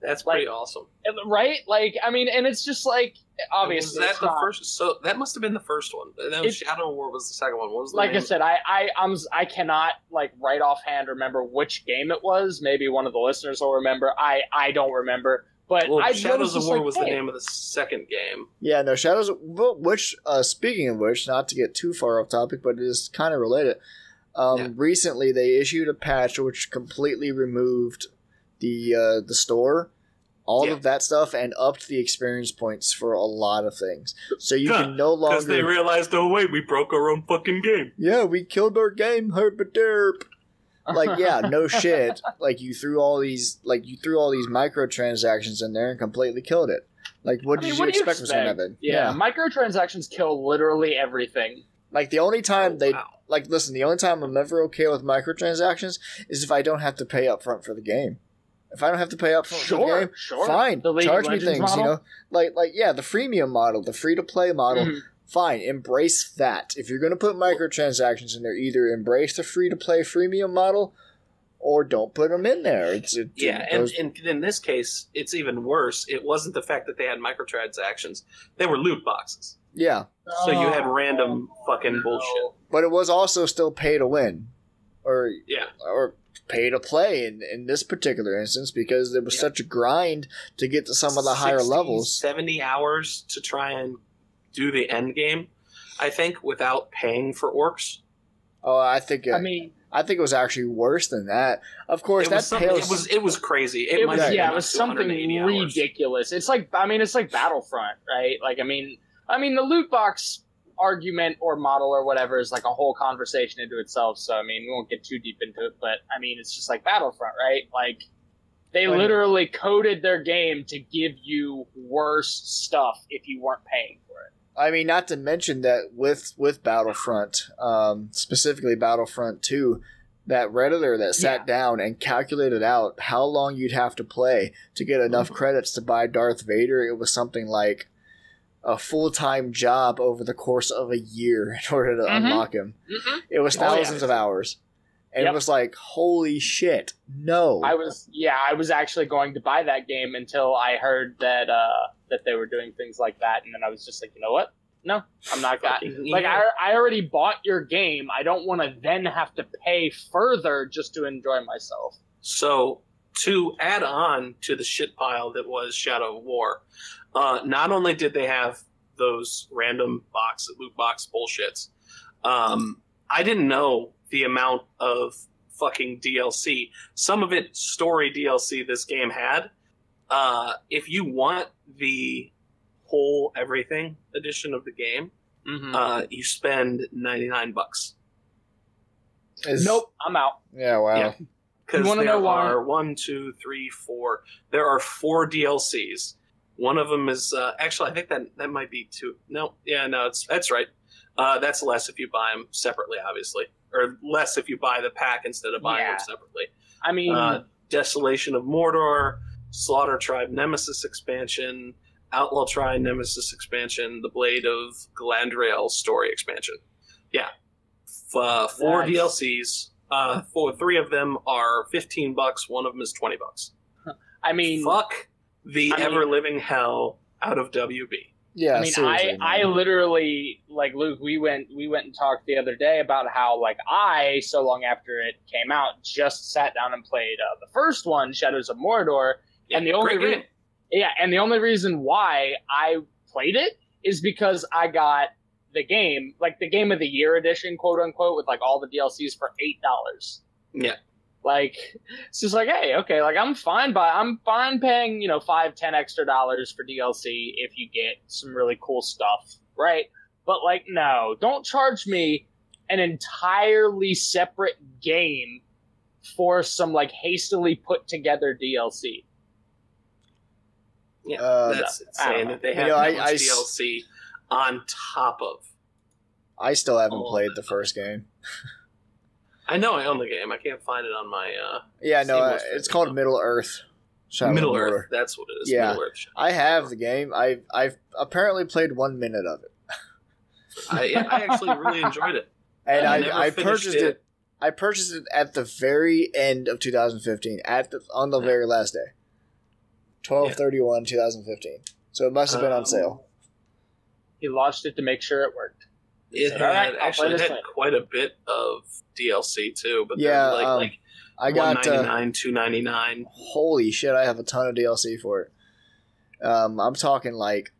that's pretty like- awesome. right? Like, I mean, and it's just like obviously was that the not- first? So that must have been the first one. And then It- Shadow of War was the second one. What was the like I said, I, I I'm I cannot like right offhand remember which game it was. Maybe one of the listeners will remember. I I don't remember. But well, I Shadows of War like, was hey, the name of the second game. Yeah, no shadows. Which, uh, speaking of which, not to get too far off topic, but it is kind of related. Um, Yeah. Recently, they issued a patch which completely removed the uh, the store, all Yeah. of that stuff, and upped the experience points for a lot of things. So you Huh, can no [LAUGHS] longer Because they realized, oh wait, we broke our own fucking game. yeah, we killed our game, herp a derp. Like, yeah, no [LAUGHS] shit. Like you threw all these, like you threw all these microtransactions in there and completely killed it. Like, what I did mean, you what do you expect from something like expect? that? Yeah, microtransactions kill literally everything. Like the only time oh, they Oh, Wow. like listen, the only time I'm ever okay with microtransactions is if I don't have to pay up front for the game. If I don't have to pay up front for the Sure, game, sure. fine. The League of Charge me Legends things, you know. Like like yeah, the freemium model, the free to play model, Mhm. fine. Embrace that. If you're gonna put microtransactions in there, either embrace the free to play freemium model or don't put them in there. It's it, Yeah, it and, goes- and in this case, it's even worse. It wasn't the fact that they had microtransactions; they were loot boxes. yeah. So you had Oh, random fucking no. bullshit. But it was also still pay to win. Or Yeah, or pay to play in, in this particular instance because it was Yeah. such a grind to get to some of the higher levels. Seventy hours to try and do the end game. I think without paying for orcs. Oh, I think it, I uh, mean, I think it was actually worse than that. Of course, It that was, something, pales. it was it was crazy. It, it was yeah, it was something 180 hours. ridiculous. It's like I mean, it's like Battlefront, right? Like I mean, I mean the loot box argument or model or whatever is like a whole conversation into itself. So I mean, we won't get too deep into it, but I mean, it's just like Battlefront, right? Like they Right. literally coded their game to give you worse stuff if you weren't paying for it. I mean, not to mention that with with Battlefront, um, specifically Battlefront Two, that redditor that sat Yeah. down and calculated out how long you'd have to play to get enough Mm-hmm. credits to buy Darth Vader. It was something like a full time job over the course of a year in order to Mhm. unlock him. It was Oh, yeah. thousands of hours. And Yep. it was like, holy shit, no. I was yeah, I was actually going to buy that game until I heard that uh that they were doing things like that, and then I was just like, you know what? No, I'm not got. Fucking Like I, I already bought your game. I don't want to then have to pay further just to enjoy myself. So to add on to the shit pile that was Shadow of War, uh, not only did they have those random box loot box bullshits, um, I didn't know the amount of fucking DLC. Some of it story DLC this game had. Uh, if you want the whole everything edition of the game, Mm-hmm. uh, you spend ninety nine bucks. Is- nope, I'm out. Yeah, wow. Because You wanna there know why? are one, two, three, four. There are four DLCs. One of them is uh, actually I think that that might be two. No, yeah, no, it's that's right. Uh, that's less if you buy them separately, obviously, or less if you buy the pack instead of buying Yeah. them separately. I mean, Uh, Desolation of Mordor, Slaughter Tribe Nemesis expansion, Outlaw Tribe Nemesis expansion, the Blade of Galadriel story expansion. Yeah, F- uh, four Nice. DLCs. Uh, four, three of them are fifteen bucks. One of them is twenty bucks. I mean, Fuck the I ever living hell out of WB. Yeah, I mean, I, I literally like Luke. We went we went and talked the other day about how like I so long after it came out just sat down and played uh, the first one, Shadows of Mordor, and the only re- yeah, and the only reason why I played it is because I got the game, like the game of the year edition, quote unquote, with like all the DLCs for eight dollars. Yeah. Like it's just like, hey, okay, like I'm fine by I'm fine paying, you know, five, ten extra dollars for DLC if you get some really cool stuff, right? But like, no, don't charge me an entirely separate game for some like hastily put together DLC. Yeah, Uh, that's I insane that they You have know, I- that much DLC on top of. I still haven't Oh. played the first game. [LAUGHS] I know I own the game. I can't find it on my uh, Yeah, no, uh, it's called Middle Earth. Shadow Middle. Earth. That's what it is. Yeah. I have the game. I've I've apparently played one minute of it, [LAUGHS] I, yeah, I actually really enjoyed it. and I I I, purchased it. it. I purchased it at the very end of 2015, at the on the Yeah. very last day, 12/31 2015. So it must have been on Um, sale. He launched it to make sure it worked. It right, had I'll actually it had later. quite a bit of DLC too, but Yeah, like um, like I got uh, 299. holy shit! I have a ton of DLC for it. Um, I'm talking like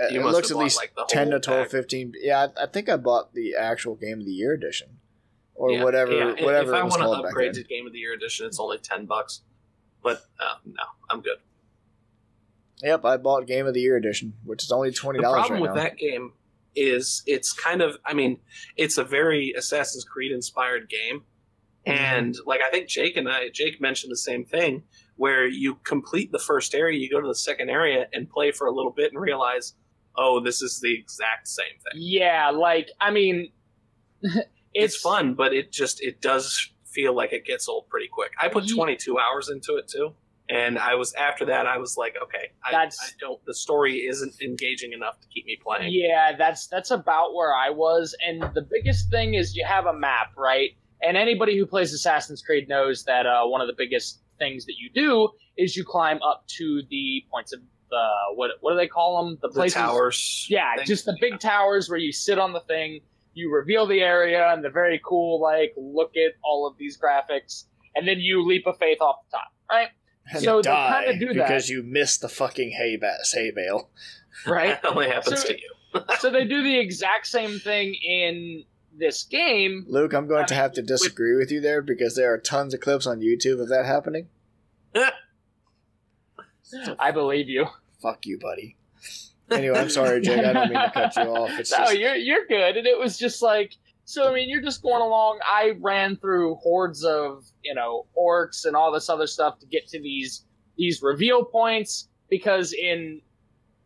uh, You it looks at least like, 10 to whole 12, pack. 15. Yeah, I, I think I bought the actual Game of the Year edition, or Yeah, whatever yeah. Whatever If I it was want called to back upgrade to Game of the Year edition, it's only ten bucks. But uh, no, I'm good. Yep, I bought Game of the Year edition, which is only twenty The dollars problem right with now. that game is it's kind of I mean, it's a very Assassin's Creed inspired game. Mm-hmm. And like I think Jake and I Jake mentioned the same thing where you complete the first area, you go to the second area and play for a little bit and realize, "Oh, this is the exact same thing." Yeah, like I mean, [LAUGHS] It's, it's, fun, but it just it does feel like it gets old pretty quick. I put 22 hours into it too. And I was after that. I was like, okay, I, That's- I don't. The story isn't engaging enough to keep me playing. Yeah, that's that's about where I was. And the biggest thing is you have a map, right? And anybody who plays Assassin's Creed knows that uh, one of the biggest things that you do is you climb up to the points of the what what do they call them? The The places. towers. Yeah, thing. just the big towers where you sit on the thing, you reveal the area and the very cool like look at all of these graphics, and then you leap of faith off the top, right? And So you they die kinda do that. because you missed the fucking hay, ba- hay bale. Right. [LAUGHS] That only happens So- to you. [LAUGHS] so they do the exact same thing in this game. Luke, I'm going to have to disagree with you there because there are tons of clips on YouTube of that happening. [LAUGHS] I believe you. Fuck you, buddy. Anyway, I'm sorry, Jake. I don't mean to cut you off. It's no, just you're you're good. And it was just like so. I mean, you're just going along. I ran through hordes of you know orcs and all this other stuff to get to these these reveal points because in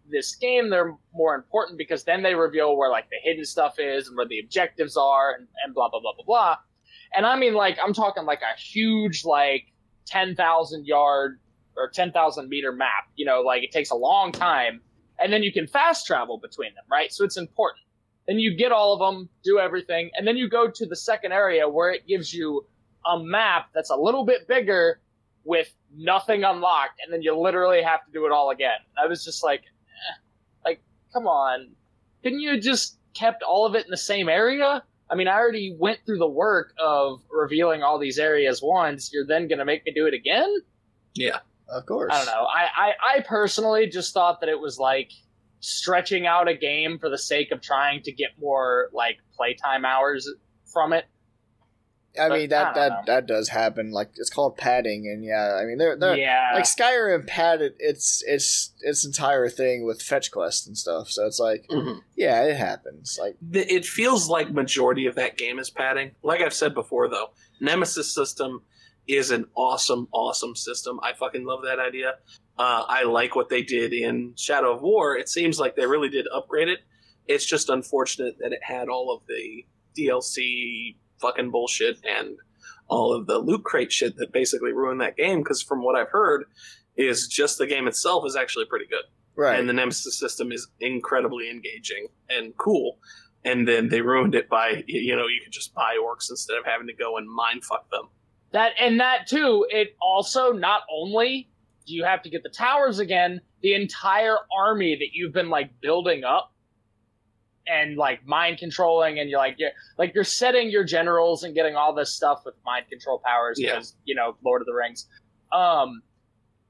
this game they're more important because then they reveal where like the hidden stuff is and where the objectives are and, and blah blah blah blah blah. And I mean, like I'm talking like a huge like ten thousand yard or ten thousand meter map. You know, like it takes a long time and then you can fast travel between them, right? So it's important. Then you get all of them, do everything, and then you go to the second area where it gives you a map that's a little bit bigger with nothing unlocked, and then you literally have to do it all again. I was just like, eh, like, come on, couldn't you just kept all of it in the same area? I mean, I already went through the work of revealing all these areas once. You're then going to make me do it again? Yeah. Of course. I don't know. I, I, I personally just thought that it was like stretching out a game for the sake of trying to get more like playtime hours from it. I But mean that don't that know. that does happen. Like it's called padding, and yeah, I mean they're they're yeah. like Skyrim padded its its its entire thing with fetch quests and stuff. So it's like, Mhm. yeah, it happens. Like The- It feels like majority of that game is padding. Like I've said before, though, Nemesis system is an awesome, awesome system. I fucking love that idea. Uh, I like what they did in Shadow of War. It seems like they really did upgrade it. It's just unfortunate that it had all of the DLC fucking bullshit and all of the loot crate shit that basically ruined that game. Because from what I've heard, is just the game itself is actually pretty good right, and the Nemesis system is incredibly engaging and cool. And then they ruined it by you know you could just buy orcs instead of having to go and mind fuck them. That and that too. It also not only do you have to get the towers again, the entire army that you've been like building up and like mind controlling, and you're like you're like you're setting your generals and getting all this stuff with mind control powers Yeah. because you know Lord of the Rings. Um,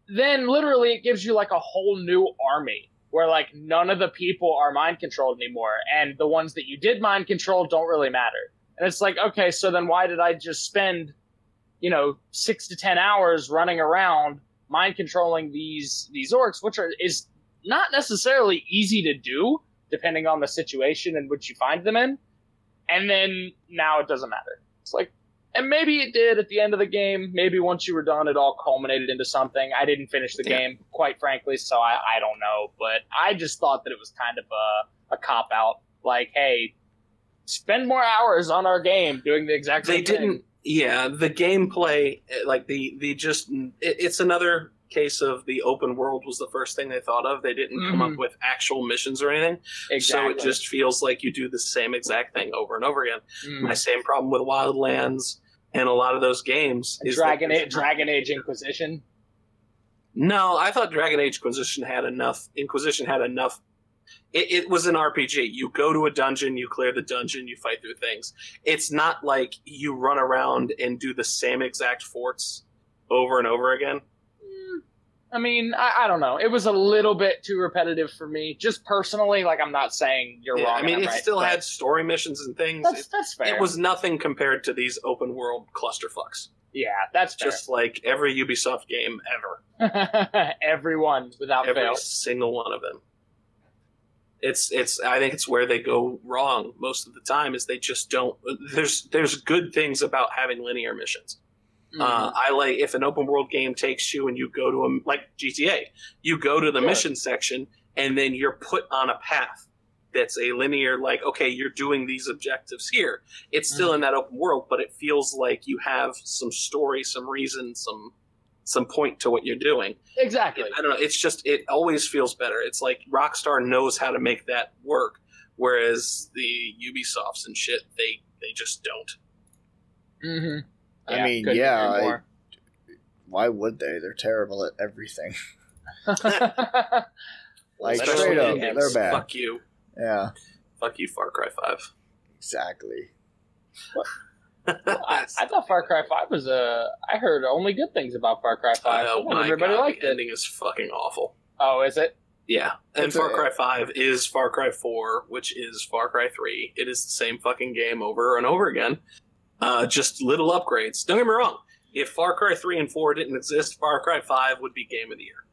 then literally it gives you like a whole new army where like none of the people are mind controlled anymore, and the ones that you did mind control don't really matter. And it's like, okay, so then why did I just spend you know six to ten hours running around mind controlling these these orcs which are is not necessarily easy to do depending on the situation in which you find them in and then now it doesn't matter it's like and maybe it did at the end of the game maybe once you were done it all culminated into something i didn't finish the Yeah. game quite frankly so I, I don't know but i just thought that it was kind of a, a cop out like hey spend more hours on our game doing the exact They same thing. didn't. Yeah, the gameplay, eh, like the the just it, it's another case of the open world was the first thing they thought of. They didn't come up with actual missions or anything, exactly. so it just feels like you do the same exact thing over and over again. Mm. My same problem with Wildlands and a lot of those games is Dragon Age, Dragon Age Inquisition. No, I thought Dragon Age Inquisition had enough. Inquisition had enough. It, it was an RPG. You go to a dungeon, you clear the dungeon, you fight through things. It's not like you run around and do the same exact forts over and over again. I mean, I, I don't know. It was a little bit too repetitive for me, just personally. Like, I'm not saying you're Yeah, wrong. I mean, it right, still had story missions and things. That's It, that's fair. it was nothing compared to these open world clusterfucks. yeah, that's fair. Just like every Ubisoft game ever. [LAUGHS] everyone without every fail. single one of them. It's it's I think it's where they go wrong most of the time is they just don't there's there's good things about having linear missions. Mm-hmm. Uh, I like if an open world game takes you and you go to a like GTA, you go to the mission section and then you're put on a path that's a linear like okay you're doing these objectives here. It's still in that open world, but it feels like you have some story, some reason, some some point to what you're doing. exactly. I don't know. It's just it always feels better. It's like Rockstar knows how to make that work, whereas the Ubisofts and shit they they just don't. Mm-hmm. I mean, yeah, I- why would they? They're terrible at everything. [LAUGHS] [LAUGHS] Like Especially straight up, games. they're bad. Fuck you, Yeah, fuck you, Far Cry Five. exactly. [LAUGHS] I, [LAUGHS] I thought Far Cry Five was a. I heard only good things about Far Cry Five. oh my Everybody god, liked the it. ending is fucking awful. Oh, is it? Yeah, and It's Far a- Cry Five is Far Cry Four, which is Far Cry Three. It is the same fucking game over and over again, uh, just little upgrades. Don't get me wrong. If Far Cry Three and Four didn't exist, Far Cry Five would be Game of the Year.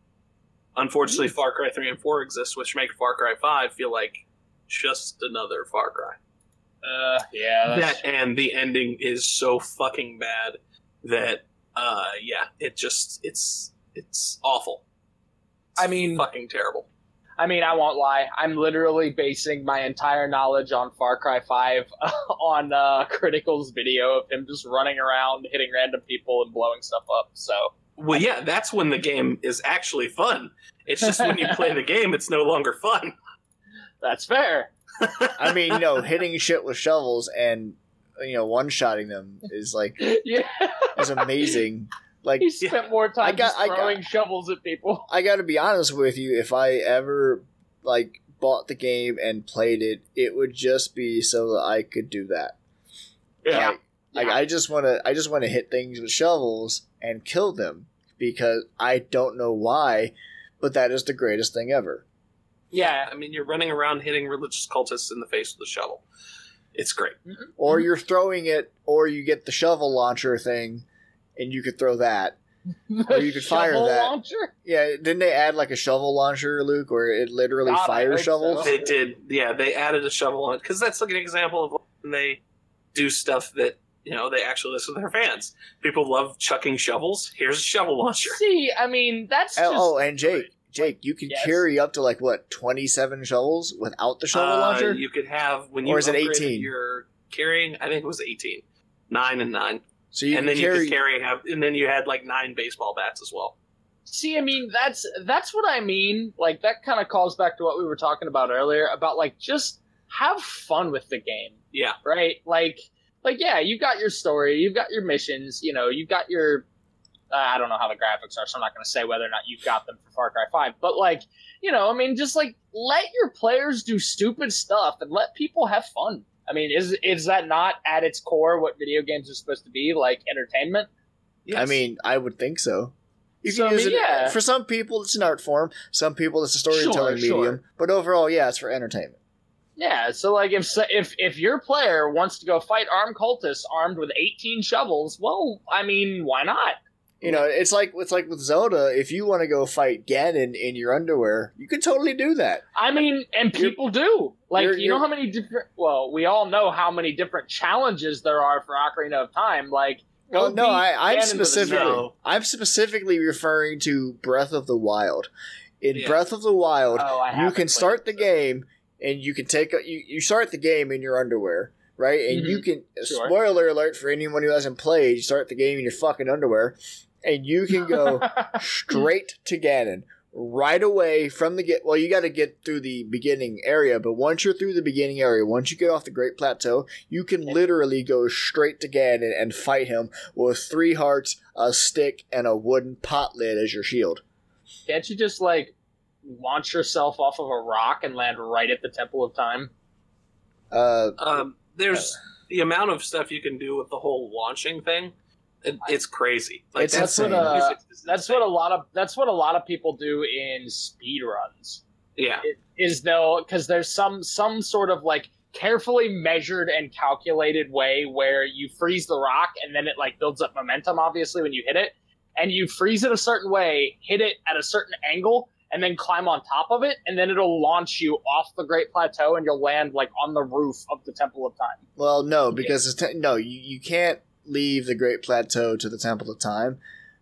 Unfortunately, Far Cry Three and Four exist, which make Far Cry Five feel like just another Far Cry. Uh, yeah. That's, That and the ending is so fucking bad that, uh, yeah, it just it's it's awful. It's I mean- fucking terrible. I mean, I won't lie. I'm literally basing my entire knowledge on Far Cry 5 [LAUGHS] on uh, Critical's video of him just running around, hitting random people, and blowing stuff up. So, Well, yeah, that's when the game is actually fun. It's just when you play the [LAUGHS] game, it's no longer fun. that's fair. I mean, you know, hitting shit with shovels and you know, one shotting them is like [LAUGHS] yeah. is amazing. Like He spent more time I got- just I got- throwing shovels at people. I got to be honest with you. If I ever like bought the game and played it, it would just be so that I could do that. Yeah. Like, like, I just want to I just want to hit things with shovels and kill them because I don't know why, but that is the greatest thing ever. Yeah. I mean, you're running around hitting religious cultists in the face with a shovel. It's great. Or Mm-hmm. you're throwing it, or you get the shovel launcher thing, and you could throw that. Or you could [LAUGHS] fire Shovel that. Launcher? Yeah, didn't they add like a shovel launcher, Luke, where it literally God, I fires hope shovels? so. They did, yeah. They added a shovel on because that's like an example of when they do stuff that you know they actually listen to their fans. People love chucking shovels. Here's a shovel launcher. See, I mean, that's just. Oh, oh, and Jake, Jake, you can Yes. carry up to like what twenty-seven shovels without the shovel Uh, launcher. You could have when you Or is it upgraded 18? Your carrying, I think it was eighteen. Nine and nine, so you and can then carry. you could carry have, and then you had like nine baseball bats as well. See, I mean, that's that's what I mean. Like that kind of calls back to what we were talking about earlier about like just have fun with the game, Yeah, right? Like, like yeah, you've got your story, you've got your missions, you know, you've got your. I don't know how the graphics are, so I'm not going to say whether or not you've got them for Far Cry Five. But like, you know, I mean, just like let your players do stupid stuff and let people have fun. I mean, is is that not at its core what video games are supposed to be? Like entertainment. Yes. I mean, I would think so. You So, can use mean, it yeah. for some people. It's an art form. Some people, it's a storytelling Sure, medium. sure. But overall, yeah, it's for entertainment. Yeah, so like if if if your player wants to go fight armed cultists armed with 18 shovels, well, I mean, why not? You know, it's like it's like with Zelda. If you want to go fight Ganon in your underwear, you can totally do that. I mean, and You're- people do. Like, you're- you know how many different well, we all know how many different challenges there are for Ocarina of Time. Like, oh, go Well, no, I, I'm Ganon specifically. I'm specifically referring to Breath of the Wild. In Yeah. Breath of the Wild, Oh, you can start it, the so- game and you can take a, you, you start the game in your underwear, right? And you mm-hmm. can Sure. spoiler alert for anyone who hasn't played, you start the game in your fucking underwear and you can go [LAUGHS] straight to Ganon right away from the get. Well, you got to get through the beginning area, but once you're through the beginning area, once you get off the Great Plateau, you can literally go straight to Ganon and fight him with three hearts, a stick, and a wooden pot lid as your shield. Can't you just like launch yourself off of a rock and land right at the Temple of Time? Uh, um, there's the amount of stuff you can do with the whole launching thing. It, it's crazy. Like It's that's insane. What, uh, physics That's what a lot of that's what a lot of people do in speed runs. Yeah, it- is though because there's some some sort of like carefully measured and calculated way where you freeze the rock and then it like builds up momentum obviously when you hit it and you freeze it a certain way hit it at a certain angle and then climb on top of it and then it'll launch you off the great plateau and you'll land like on the roof of the temple of time well, no, because it's te- no, you, you can't leave the Great Plateau to the Temple of Time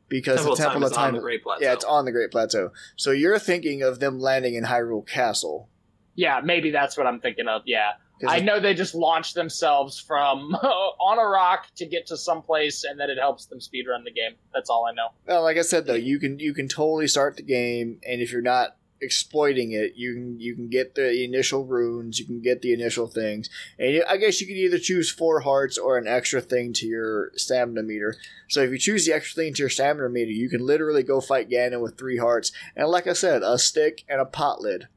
because Temple the Temple Time of is on Time, the Great Plateau. yeah, it's on the Great Plateau. So you're thinking of them landing in Hyrule Castle. yeah maybe that's what i'm thinking of Yeah. i know they just launch themselves from [LAUGHS] on a rock to get to someplace and then it helps them speed run the game that's all i know Well, like I said though, you can you can totally start the game, and if you're not exploiting it, you can you can get the initial runes, you can get the initial things, and you- I guess you can either choose four hearts or an extra thing to your stamina meter. So if you choose the extra thing to your stamina meter, you can literally go fight Ganon with three hearts, and like I said, a stick and a pot lid.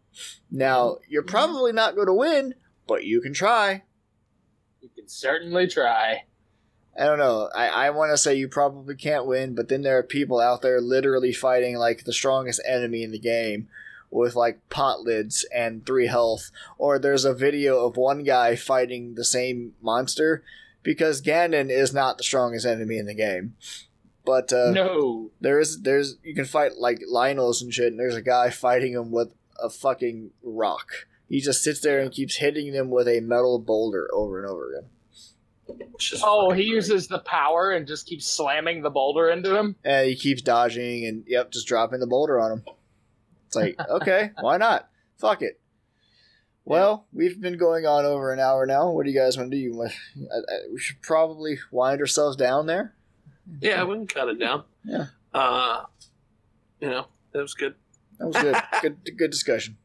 Now mm-hmm. you're probably not going to win, but you can try. You can certainly try. I don't know. I, I want to say you probably can't win, but then there are people out there literally fighting like the strongest enemy in the game with like pot lids and three health. Or there's a video of one guy fighting the same monster because Ganon is not the strongest enemy in the game. But uh, no. there is there's you can fight like Lynels and shit, and there's a guy fighting him with a fucking rock. He just sits there and keeps hitting them with a metal boulder over and over again. Oh, he great. uses the power and just keeps slamming the boulder into him. and he keeps dodging and yep, just dropping the boulder on him. It's like, okay, why not? Fuck it. Well, we've been going on over an hour now. What do you guys want to do? You I, I, we should probably wind ourselves down there. Yeah, we can cut it down. Yeah. Uh, you know, that was good. That was good. [LAUGHS] good, good discussion.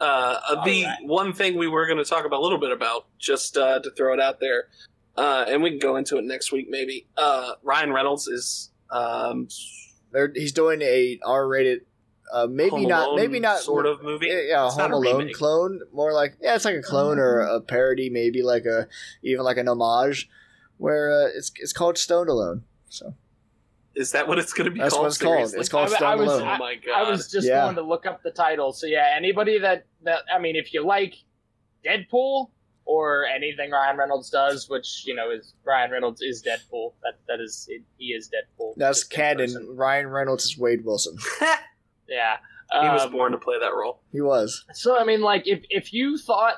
Uh, the Alright. one thing we were going to talk about a little bit about, just uh, to throw it out there, uh, and we can go into it next week maybe. Uh, Ryan Reynolds is um, he's doing a R-rated uh, maybe Home not, Alone make not sort of movie. Yeah, yeah, It's Home Alone remake. clone, more like yeah, it's like a clone or a parody, maybe like a even like an homage, where uh, it's it's called Stoned Alone. So Is that what it's going to be That's called? what it's called. It's called I- I was- Alone. Oh my god! I was just Yeah. going to look up the title. So yeah, anybody that that I mean, if you like Deadpool or anything Ryan Reynolds does, which you know is Ryan Reynolds is Deadpool. That that is he is Deadpool. That's Just in canon. person. Ryan Reynolds is Wade Wilson. [LAUGHS] Yeah, he was Um, born to play that role. He was. So I mean, like, if if you thought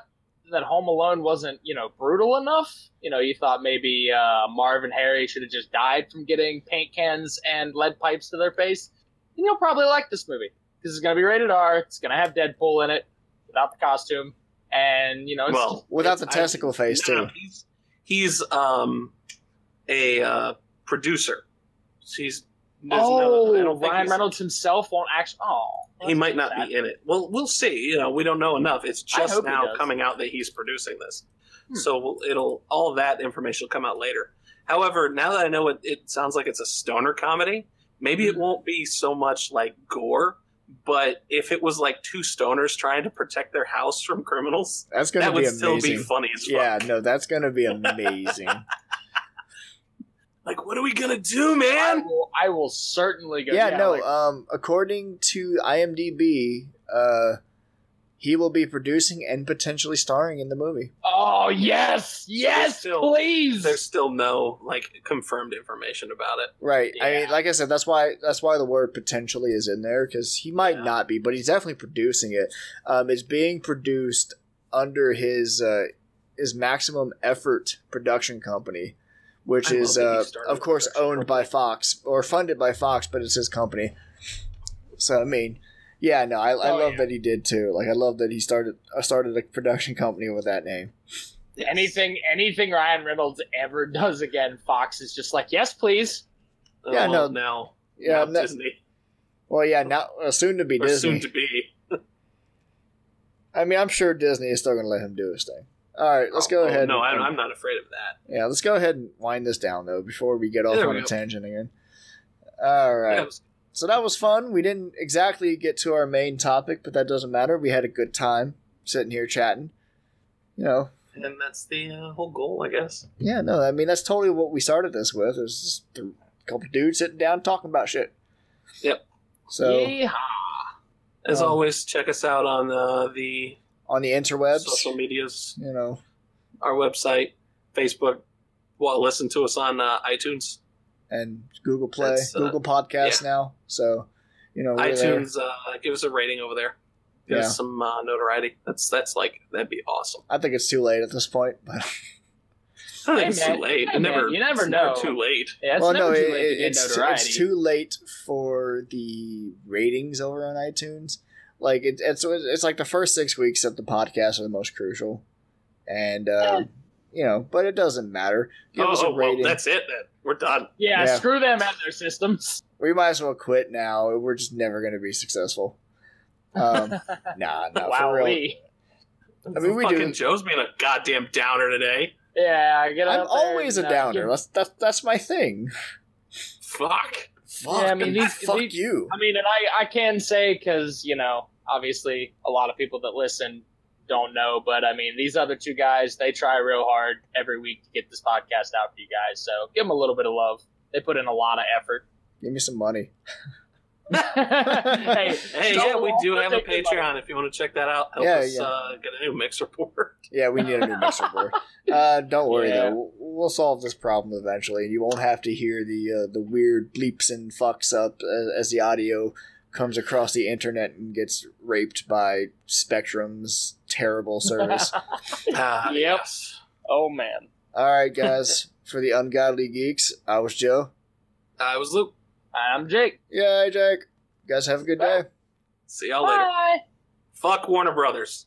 that Home Alone wasn't, you know, brutal enough, you know, you thought maybe uh, Marv and Harry should have just died from getting paint cans and lead pipes to their face, then you'll probably like this movie because it's gonna be rated R. It's gonna have Deadpool in it without the costume, and you know, it's Well, Without the it's- I- testicle face, no, too. he's he's um a uh, producer. He's there's oh, no, I don't Ryan Reynolds himself won't actually. Oh, He might not be in it. Well, we'll see. You know, we don't know enough. It's just now coming out that he's producing this, Hmm. so it'll all that information will come out later. However, now that I know it, it sounds like it's a stoner comedy. Maybe Hmm. it won't be so much like gore, but if it was like two stoners trying to protect their house from criminals, That's gonna that be would still be funny as fuck. yeah, no, that's gonna be [LAUGHS] amazing. Like, what are we gonna do, I man? will, I will certainly go. yeah, no. like- um, according to IMDb, uh, he will be producing and potentially starring in the movie. oh yes, yes, still- please. There's still no like confirmed information about it. Right. I mean, like I said, that's why that's why the word potentially is in there because he might Yeah. not be, but he's definitely producing it. Um, it's being produced under his uh, his maximum effort production company, which I is uh, of course owned by Fox or funded by Fox, but it's his company. So I mean, yeah, no, I, I Oh, love yeah. that he did too. Like I love that he started uh, started a production company with that name. anything anything Ryan Reynolds ever does again, Fox is just like, yes, please. Yeah, Oh, no, now, Yeah, no- Disney well, yeah, now uh, soon to be or Disney. soon to be. [LAUGHS] I mean, I'm sure Disney is still going to let him do his thing. All right, let's go Oh, ahead. No, I'm, I'm not afraid of that. Yeah, let's go ahead and wind this down though before we get off on a tangent again. All right. Yeah, was- So that was fun. We didn't exactly get to our main topic, but that doesn't matter. We had a good time sitting here chatting. You know, and that's the uh, whole goal, I guess. yeah, no, I mean that's totally what we started this with. It was just a couple dudes sitting down talking about shit. Yep. So Yeehaw. As Um, always, check us out on uh, the on the interwebs, social medias, you know, our website, Facebook. Well, listen to us on uh, iTunes. and Google Play, uh, Google Podcasts now. So, you know, iTunes, uh, give us a rating over there. Give Yeah. us some uh, notoriety. That's that's like that'd be awesome. I think it's too late at this point, but [LAUGHS] I think Hey, it's man. too late. Hey, It never, you never it's know. too late. Yeah, it's well, never no, too it, late to get it's notoriety. it's too late for the ratings over on iTunes. Like it, it's it's like the first six weeks of the podcast are the most crucial, and uh, you know, but it doesn't matter. Give oh, us a oh, well, rating. that's it then. We're done. yeah, Yeah. screw them and their systems. we might as well quit now. We're just never going to be successful. Um, [LAUGHS] nah, nah, wow, for real. we. I mean, we Fucking do. Joe's being a goddamn downer today. Yeah, get I'm out there always a uh, downer. give- That's that's that's my thing. Fuck. Fuck. Yeah, I mean, these- fuck these- you. I mean, and I, I can say because you know, obviously, a lot of people that listen don't know, but I mean, these other two guys, they try real hard every week to get this podcast out for you guys. So give them a little bit of love. They put in a lot of effort. Give me some money. [LAUGHS] [LAUGHS] hey, Hey, yeah, we do have a take money. Patreon if you want to check that out. Help Yeah, us yeah. Uh, get a new mixer board. [LAUGHS] Yeah, we need a new mixer [LAUGHS] board. Uh, don't worry Yeah. though, We'll- we'll solve this problem eventually. You won't have to hear the uh, the weird bleeps and fucks up as, as the audio comes across the internet and gets raped by Spectrum's terrible service. Ah, Yep. yes. Oh man. All right, guys, for the ungodly geeks, I was Joe. I was Luke. I'm Jake. Yeah, Jake. You guys have a good day. See y'all later. Bye. Fuck Warner Brothers.